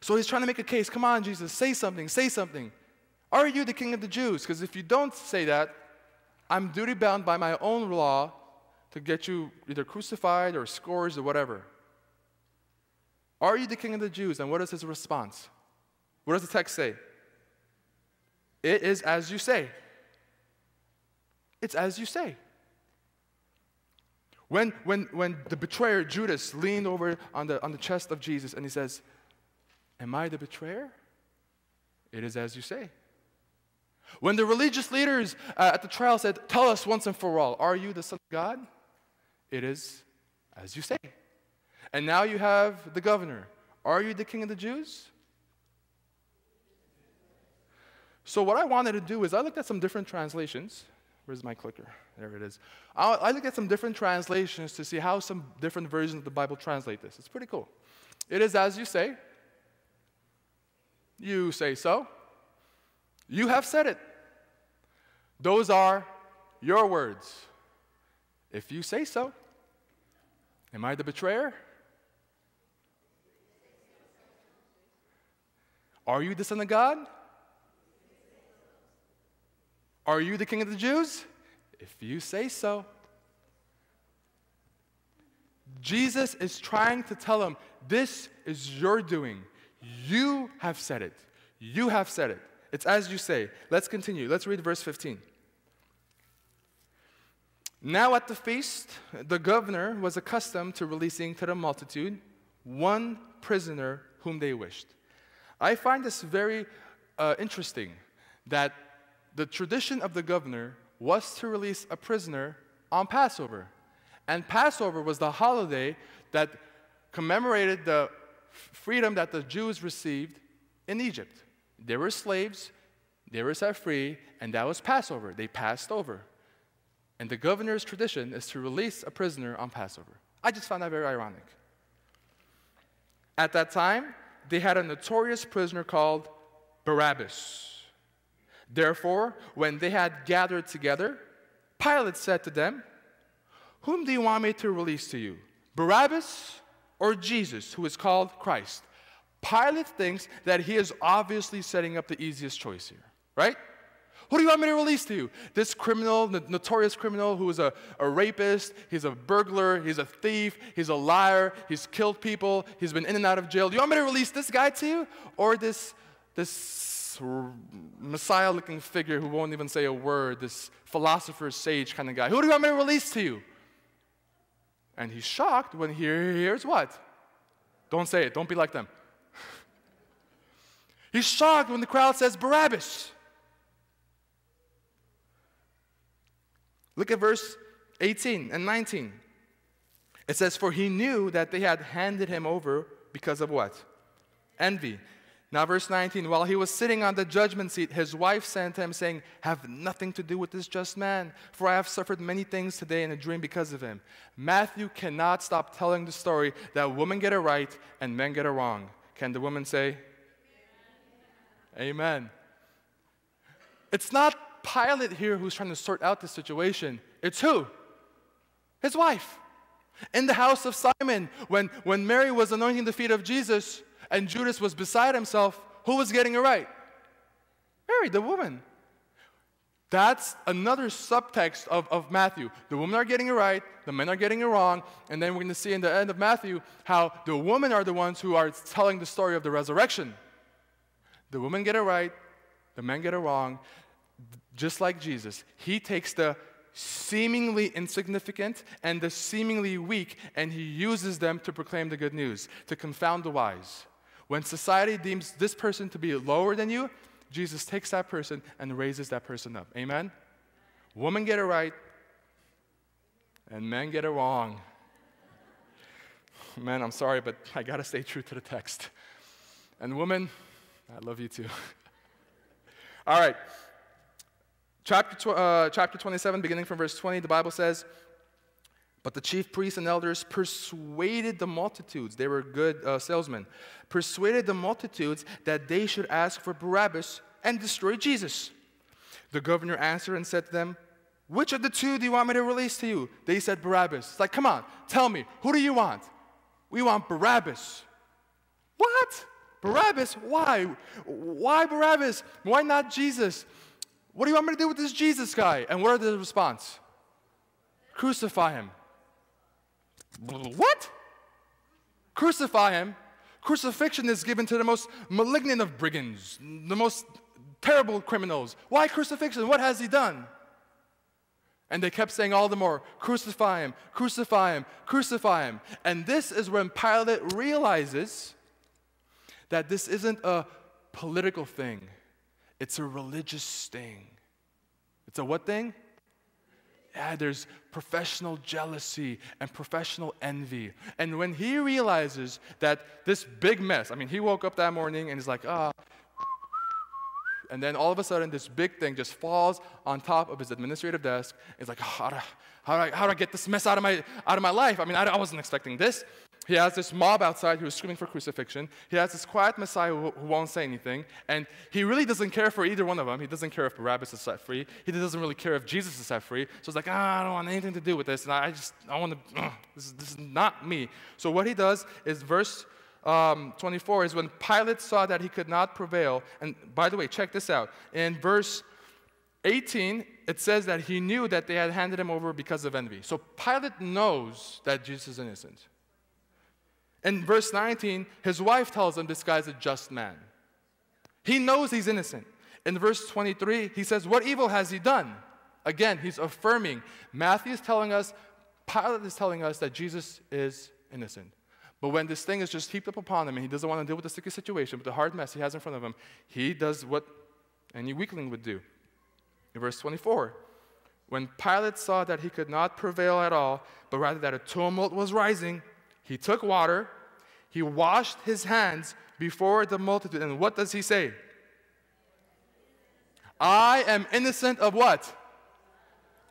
Speaker 2: So he's trying to make a case. Come on, Jesus, say something, say something. Are you the king of the Jews? Because if you don't say that, I'm duty bound by my own law to get you either crucified or scourged or whatever. Are you the king of the Jews? And what is his response? What does the text say? It is as you say. It's as you say. When, when, when the betrayer, Judas, leaned over on the, on the chest of Jesus and he says, Am I the betrayer? It is as you say. When the religious leaders uh, at the trial said, Tell us once and for all, are you the Son of God? It is as you say. And now you have the governor. Are you the king of the Jews? So, what I wanted to do is I looked at some different translations. Where's my clicker? There it is. I, looked at some different translations to see how some different versions of the Bible translate this. It's pretty cool. It is as you say. You say so. You have said it. Those are your words. If you say so, am I the betrayer? Are you the Son of God? Are you the king of the Jews? If you say so. Jesus is trying to tell him, This is your doing. You have said it. You have said it. It's as you say. Let's continue. Let's read verse 15. Now at the feast, the governor was accustomed to releasing to the multitude one prisoner whom they wished. I find this very uh, interesting that the tradition of the governor was to release a prisoner on Passover. And Passover was the holiday that commemorated the freedom that the Jews received in Egypt. They were slaves, they were set free, and that was Passover. They passed over. And the governor's tradition is to release a prisoner on Passover. I just found that very ironic. At that time, they had a notorious prisoner called Barabbas. Therefore, when they had gathered together, Pilate said to them, Whom do you want me to release to you, Barabbas or Jesus, who is called Christ? Pilate thinks that he is obviously setting up the easiest choice here, right? Who do you want me to release to you? This criminal, the notorious criminal who is a, a rapist, he's a burglar, he's a thief, he's a liar, he's killed people, he's been in and out of jail. Do you want me to release this guy to you? Or this, this Messiah looking figure who won't even say a word, this philosopher, sage kind of guy? Who do you want me to release to you? And he's shocked when he hears what? Don't say it, don't be like them. he's shocked when the crowd says Barabbas. Look at verse 18 and 19. It says, For he knew that they had handed him over because of what? Envy. Now, verse 19, while he was sitting on the judgment seat, his wife sent him, saying, Have nothing to do with this just man, for I have suffered many things today in a dream because of him. Matthew cannot stop telling the story that women get it right and men get it wrong. Can the woman say, Amen? Amen. It's not Pilate here who's trying to sort out the situation. It's who? His wife. In the house of Simon, when, when Mary was anointing the feet of Jesus and Judas was beside himself, who was getting it right? Mary, the woman. That's another subtext of, of Matthew. The women are getting it right, the men are getting it wrong, and then we're going to see in the end of Matthew how the women are the ones who are telling the story of the resurrection. The women get it right, the men get it wrong just like Jesus, he takes the seemingly insignificant and the seemingly weak and he uses them to proclaim the good news, to confound the wise. When society deems this person to be lower than you, Jesus takes that person and raises that person up. Amen? Women get it right, and men get it wrong. Man, I'm sorry, but I gotta stay true to the text. And women, I love you too. All right. Chapter, tw- uh, chapter 27, beginning from verse 20, the Bible says, But the chief priests and elders persuaded the multitudes, they were good uh, salesmen, persuaded the multitudes that they should ask for Barabbas and destroy Jesus. The governor answered and said to them, Which of the two do you want me to release to you? They said, Barabbas. It's like, come on, tell me, who do you want? We want Barabbas. What? Barabbas? Why? Why Barabbas? Why not Jesus? What do you want me to do with this Jesus guy? And what are the response? Crucify him. What? Crucify him. Crucifixion is given to the most malignant of brigands, the most terrible criminals. Why crucifixion? What has he done? And they kept saying all the more, Crucify him, crucify him, crucify him. And this is when Pilate realizes that this isn't a political thing, it's a religious thing. It's a what thing? Yeah, there's professional jealousy and professional envy. And when he realizes that this big mess, I mean, he woke up that morning and he's like, ah, oh. and then all of a sudden this big thing just falls on top of his administrative desk. He's like, oh, how, do, how, do I, how do I get this mess out of my, out of my life? I mean, I, I wasn't expecting this. He has this mob outside who is screaming for crucifixion. He has this quiet Messiah who, who, won't say anything. And he really doesn't care for either one of them. He doesn't care if Barabbas is set free. He doesn't really care if Jesus is set free. So it's like, ah, I don't want anything to do with this. And I just, I want to, this, is, this is not me. So what he does is verse um, 24 is when Pilate saw that he could not prevail. And by the way, check this out. In verse 18, it says that he knew that they had handed him over because of envy. So Pilate knows that Jesus is innocent. In verse 19, his wife tells him this guy's a just man. He knows he's innocent. In verse 23, he says, What evil has he done? Again, he's affirming. Matthew is telling us, Pilate is telling us that Jesus is innocent. But when this thing is just heaped up upon him and he doesn't want to deal with the sticky situation, with the hard mess he has in front of him, he does what any weakling would do. In verse 24, when Pilate saw that he could not prevail at all, but rather that a tumult was rising, he took water, he washed his hands before the multitude, and what does he say? I am innocent of what?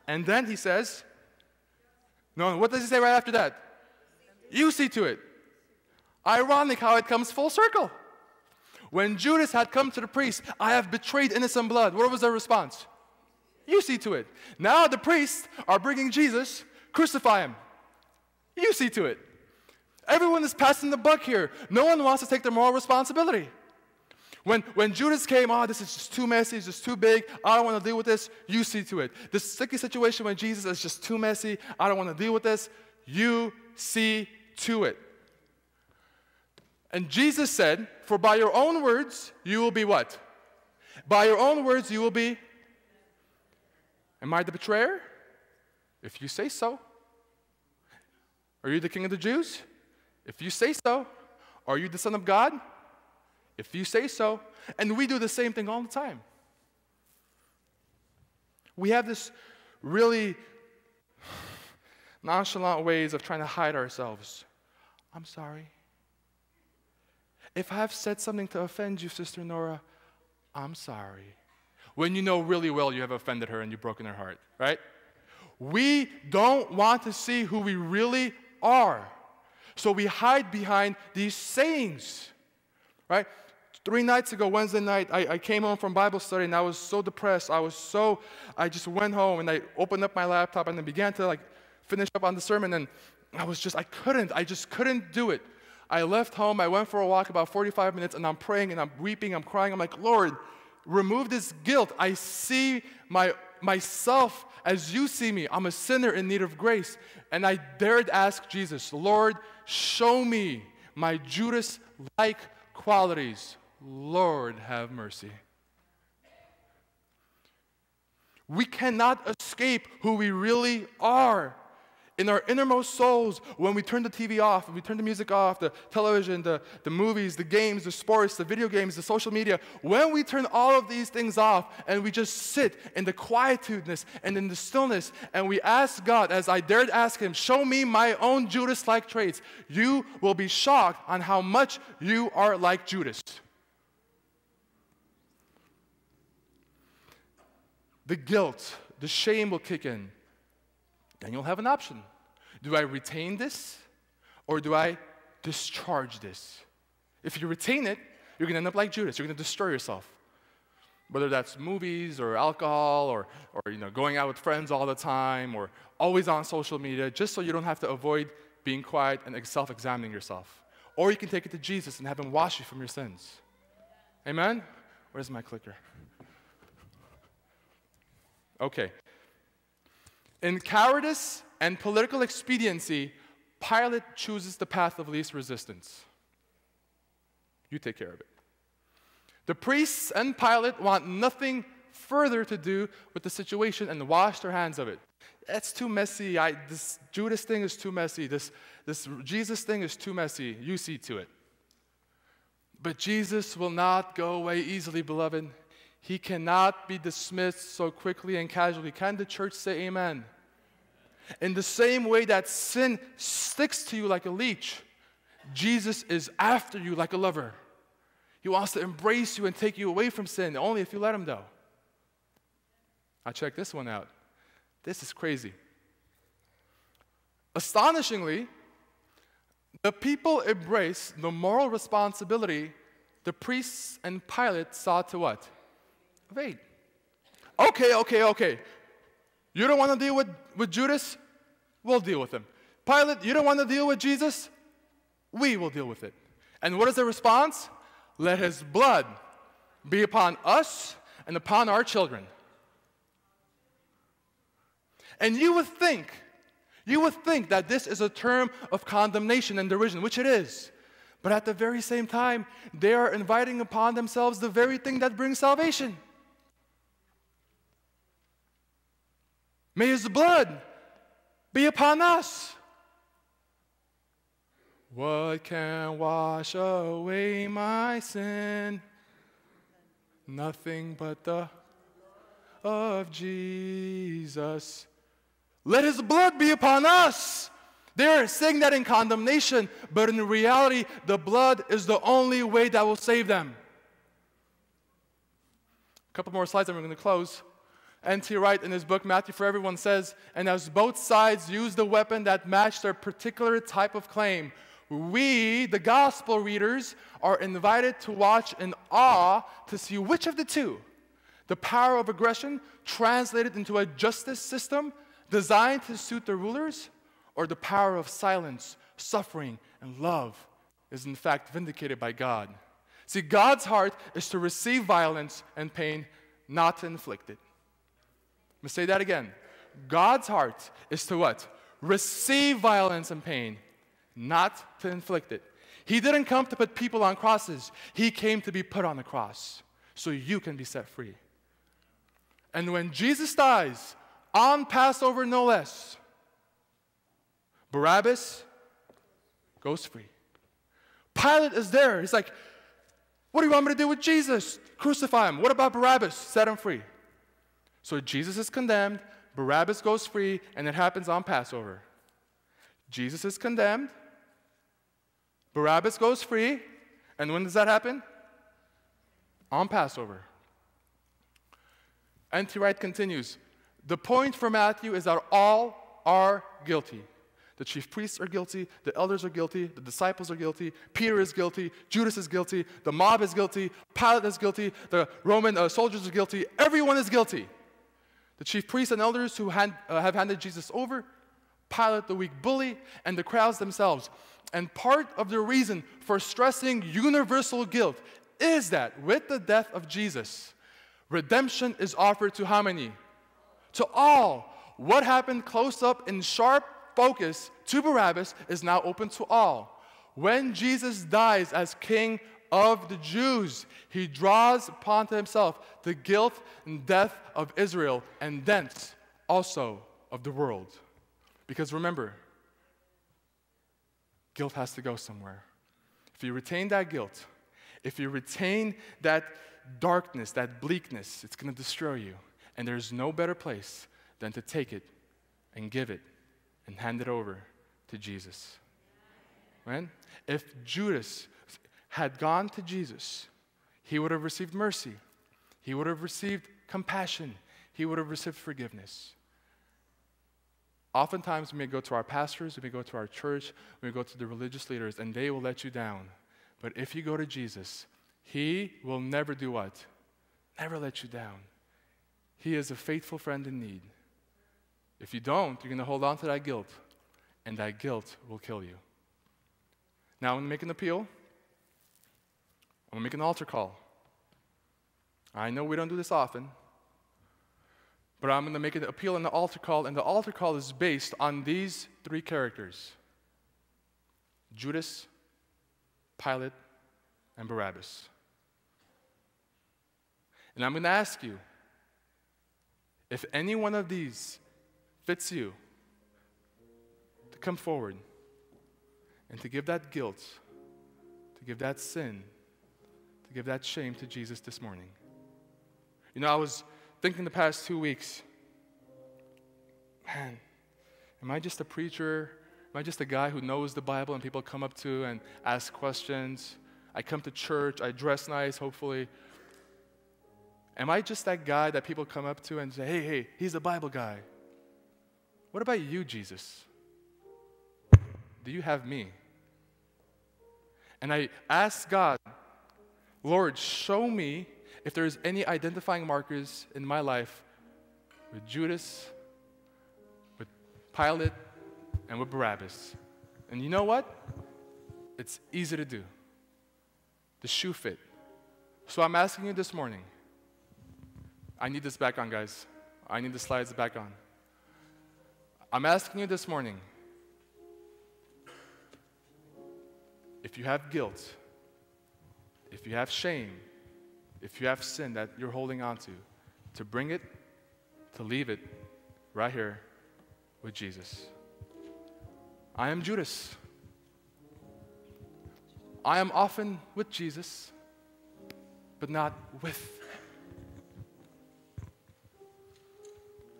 Speaker 2: And then he says, No, what does he say right after that? You see to it. Ironic how it comes full circle. When Judas had come to the priest, I have betrayed innocent blood. What was their response? You see to it. Now the priests are bringing Jesus, crucify him. You see to it. Everyone is passing the buck here. No one wants to take their moral responsibility. When, when Judas came, oh, this is just too messy, it's just too big, I don't want to deal with this, you see to it. The sticky situation when Jesus is just too messy, I don't want to deal with this, you see to it. And Jesus said, For by your own words you will be what? By your own words you will be. Am I the betrayer? If you say so. Are you the king of the Jews? If you say so. Are you the son of God? If you say so. And we do the same thing all the time. We have this really nonchalant ways of trying to hide ourselves. I'm sorry. If I have said something to offend you, Sister Nora, I'm sorry. When you know really well you have offended her and you've broken her heart, right? We don't want to see who we really are. So we hide behind these sayings, right? Three nights ago, Wednesday night, I, I, came home from Bible study and I was so depressed. I was so, I just went home and I opened up my laptop and then began to like finish up on the sermon and I was just, I couldn't, I just couldn't do it. I left home, I went for a walk about 45 minutes, and I'm praying and I'm weeping, I'm crying. I'm like, Lord, remove this guilt. I see my, myself as you see me. I'm a sinner in need of grace. And I dared ask Jesus, Lord, show me my Judas like qualities. Lord, have mercy. We cannot escape who we really are in our innermost souls, when we turn the TV off, when we turn the music off, the television, the, the movies, the games, the sports, the video games, the social media, when we turn all of these things off and we just sit in the quietudeness and in the stillness and we ask God, as I dared ask Him, show me my own Judas like traits, you will be shocked on how much you are like Judas. The guilt, the shame will kick in then you'll have an option. Do I retain this or do I discharge this? If you retain it, you're going to end up like Judas. You're going to destroy yourself. Whether that's movies or alcohol or, or you know, going out with friends all the time or always on social media, just so you don't have to avoid being quiet and self examining yourself. Or you can take it to Jesus and have Him wash you from your sins. Amen? Where's my clicker? Okay, in cowardice and political expediency, Pilate chooses the path of least resistance. You take care of it. The priests and Pilate want nothing further to do with the situation and wash their hands of it. It's too messy. I, this Judas thing is too messy. This, this Jesus thing is too messy. You see to it. But Jesus will not go away easily, beloved. He cannot be dismissed so quickly and casually. Can the church say amen? In the same way that sin sticks to you like a leech, Jesus is after you like a lover. He wants to embrace you and take you away from sin, only if you let him, though. Now, check this one out. This is crazy. Astonishingly, the people embrace the moral responsibility the priests and Pilate sought to what? Wait. Okay, okay, okay. You don't want to deal with, with Judas? We'll deal with him. Pilate, you don't want to deal with Jesus? We will deal with it. And what is the response? Let his blood be upon us and upon our children. And you would think, you would think that this is a term of condemnation and derision, which it is. But at the very same time, they are inviting upon themselves the very thing that brings salvation. May his blood be upon us. What can wash away my sin? Nothing but the of Jesus. Let his blood be upon us. They're saying that in condemnation, but in reality, the blood is the only way that will save them. A couple more slides and we're going to close. N.T. Wright in his book, Matthew for Everyone, says, And as both sides use the weapon that matched their particular type of claim, we, the gospel readers, are invited to watch in awe to see which of the two, the power of aggression translated into a justice system designed to suit the rulers, or the power of silence, suffering, and love, is in fact vindicated by God. See, God's heart is to receive violence and pain, not to inflict it. Let me say that again. God's heart is to what? Receive violence and pain, not to inflict it. He didn't come to put people on crosses, He came to be put on the cross so you can be set free. And when Jesus dies, on Passover no less, Barabbas goes free. Pilate is there. He's like, What do you want me to do with Jesus? Crucify him. What about Barabbas? Set him free. So Jesus is condemned, Barabbas goes free, and it happens on Passover. Jesus is condemned, Barabbas goes free, and when does that happen? On Passover. N.T. Wright continues The point for Matthew is that all are guilty. The chief priests are guilty, the elders are guilty, the disciples are guilty, Peter is guilty, Judas is guilty, the mob is guilty, Pilate is guilty, the Roman uh, soldiers are guilty, everyone is guilty. The chief priests and elders who hand, uh, have handed Jesus over, Pilate, the weak bully, and the crowds themselves. And part of the reason for stressing universal guilt is that with the death of Jesus, redemption is offered to how many? To all. What happened close up in sharp focus to Barabbas is now open to all. When Jesus dies as king of the Jews. He draws upon to himself the guilt and death of Israel and thence also of the world. Because remember, guilt has to go somewhere. If you retain that guilt, if you retain that darkness, that bleakness, it's going to destroy you. And there's no better place than to take it and give it and hand it over to Jesus. Right? If Judas had gone to Jesus, he would have received mercy, he would have received compassion, he would have received forgiveness. Oftentimes, we may go to our pastors, we may go to our church, we may go to the religious leaders, and they will let you down. But if you go to Jesus, He will never do what? Never let you down. He is a faithful friend in need. If you don't, you're going to hold on to that guilt, and that guilt will kill you. Now, I'm going to make an appeal. I'm going to make an altar call. I know we don't do this often, but I'm going to make an appeal in the altar call, and the altar call is based on these three characters Judas, Pilate, and Barabbas. And I'm going to ask you if any one of these fits you, to come forward and to give that guilt, to give that sin to give that shame to Jesus this morning. You know, I was thinking the past two weeks, man, am I just a preacher? Am I just a guy who knows the Bible and people come up to and ask questions? I come to church, I dress nice, hopefully. Am I just that guy that people come up to and say, hey, hey, he's a Bible guy? What about you, Jesus? Do you have me? And I ask God Lord, show me if there's any identifying markers in my life with Judas, with Pilate, and with Barabbas. And you know what? It's easy to do. The shoe fit. So I'm asking you this morning. I need this back on, guys. I need the slides back on. I'm asking you this morning if you have guilt, if you have shame, if you have sin that you're holding on to, to bring it, to leave it right here with Jesus. I am Judas. I am often with Jesus, but not with.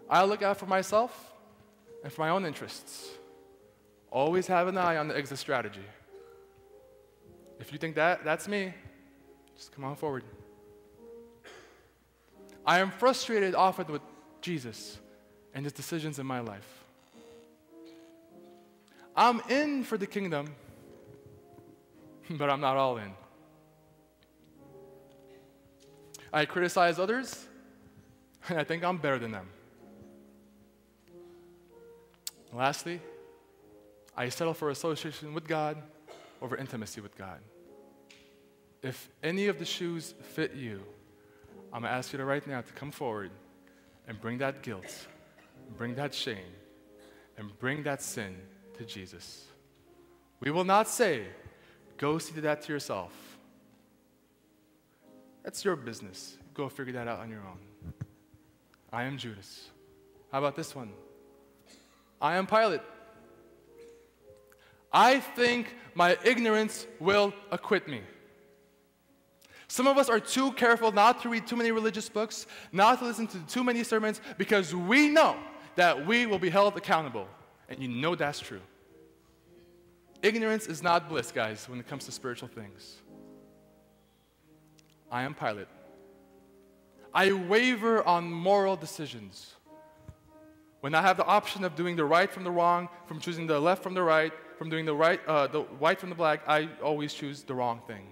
Speaker 2: I look out for myself and for my own interests. Always have an eye on the exit strategy. If you think that that's me, just come on forward. I am frustrated often with Jesus and his decisions in my life. I'm in for the kingdom, but I'm not all in. I criticize others, and I think I'm better than them. Lastly, I settle for association with God over intimacy with God. If any of the shoes fit you, I'm going to ask you to right now to come forward and bring that guilt, bring that shame, and bring that sin to Jesus. We will not say, go see that to yourself. That's your business. Go figure that out on your own. I am Judas. How about this one? I am Pilate. I think my ignorance will acquit me. Some of us are too careful not to read too many religious books, not to listen to too many sermons, because we know that we will be held accountable. And you know that's true. Ignorance is not bliss, guys, when it comes to spiritual things. I am Pilate. I waver on moral decisions. When I have the option of doing the right from the wrong, from choosing the left from the right, from doing the right, uh, the white from the black, I always choose the wrong thing.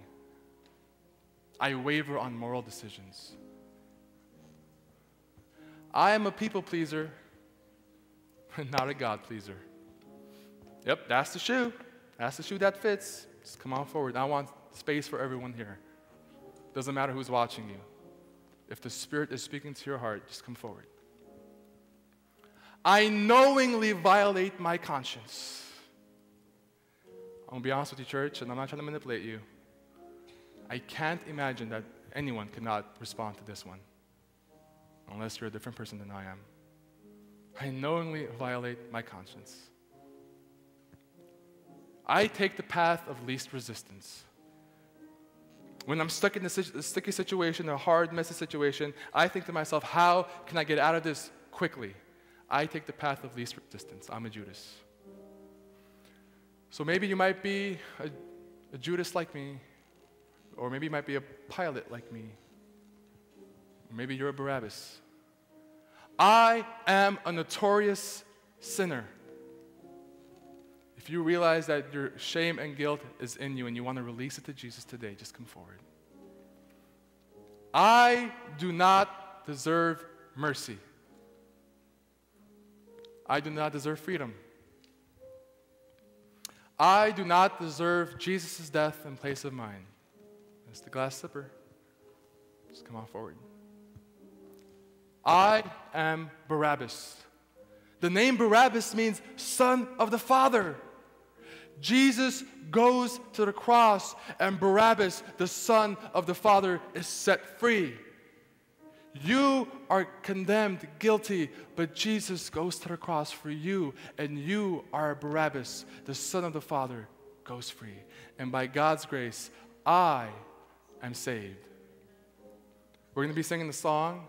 Speaker 2: I waver on moral decisions. I am a people pleaser, but not a God pleaser. Yep, that's the shoe. That's the shoe that fits. Just come on forward. I want space for everyone here. Doesn't matter who's watching you. If the Spirit is speaking to your heart, just come forward. I knowingly violate my conscience. I'm gonna be honest with you, church, and I'm not trying to manipulate you. I can't imagine that anyone cannot respond to this one unless you're a different person than I am. I knowingly violate my conscience. I take the path of least resistance. When I'm stuck in a, sticky situation, a hard, messy situation, I think to myself, how can I get out of this quickly? I take the path of least resistance. I'm a Judas. So maybe you might be a, a Judas like me, or maybe you might be a Pilate like me. Maybe you're a Barabbas. I am a notorious sinner. If you realize that your shame and guilt is in you and you want to release it to Jesus today, just come forward. I do not deserve mercy. I do not deserve freedom. I do not deserve Jesus' death in place of mine. That's the glass slipper. Just come on forward. I am Barabbas. The name Barabbas means son of the Father. Jesus goes to the cross, and Barabbas, the son of the Father, is set free. You are condemned, guilty, but Jesus goes to the cross for you, and you are Barabbas, the son of the Father, goes free. And by God's grace, I am saved. We're going to be singing the song,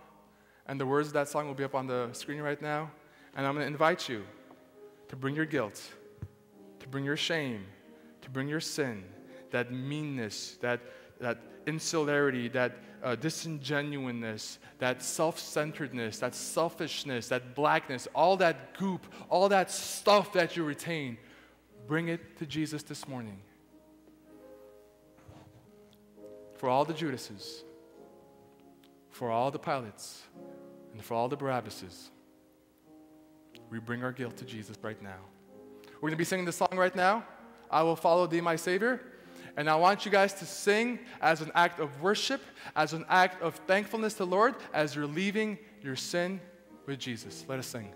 Speaker 2: and the words of that song will be up on the screen right now. And I'm going to invite you to bring your guilt to bring your shame, to bring your sin, that meanness, that, that insularity, that uh, disingenuousness, that self centeredness, that selfishness, that blackness, all that goop, all that stuff that you retain, bring it to Jesus this morning. For all the Judases, for all the Pilates, and for all the Barabbases, we bring our guilt to Jesus right now. We're going to be singing this song right now. I will follow thee, my Savior. And I want you guys to sing as an act of worship, as an act of thankfulness to the Lord, as you're leaving your sin with Jesus. Let us sing.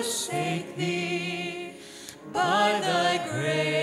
Speaker 3: forsake thee by thy grace.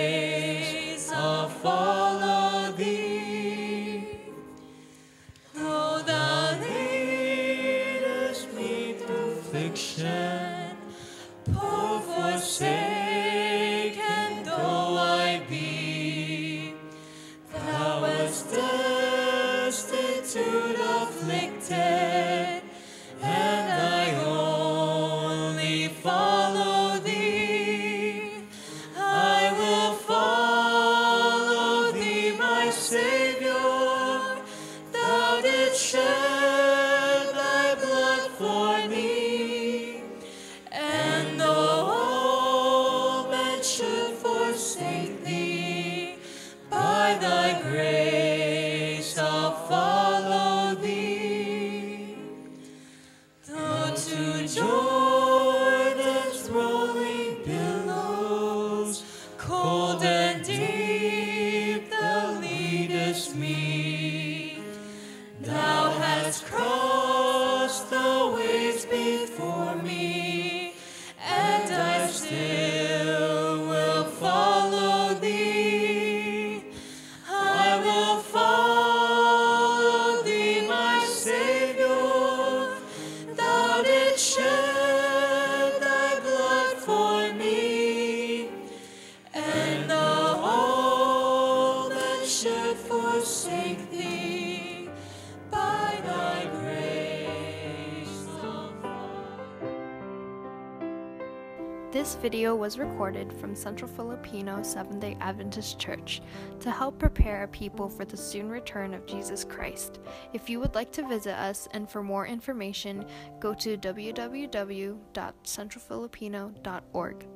Speaker 4: from Central Filipino Seventh day Adventist Church to help prepare people for the soon return of Jesus Christ. If you would like to visit us and for more information, go to www.centralfilipino.org.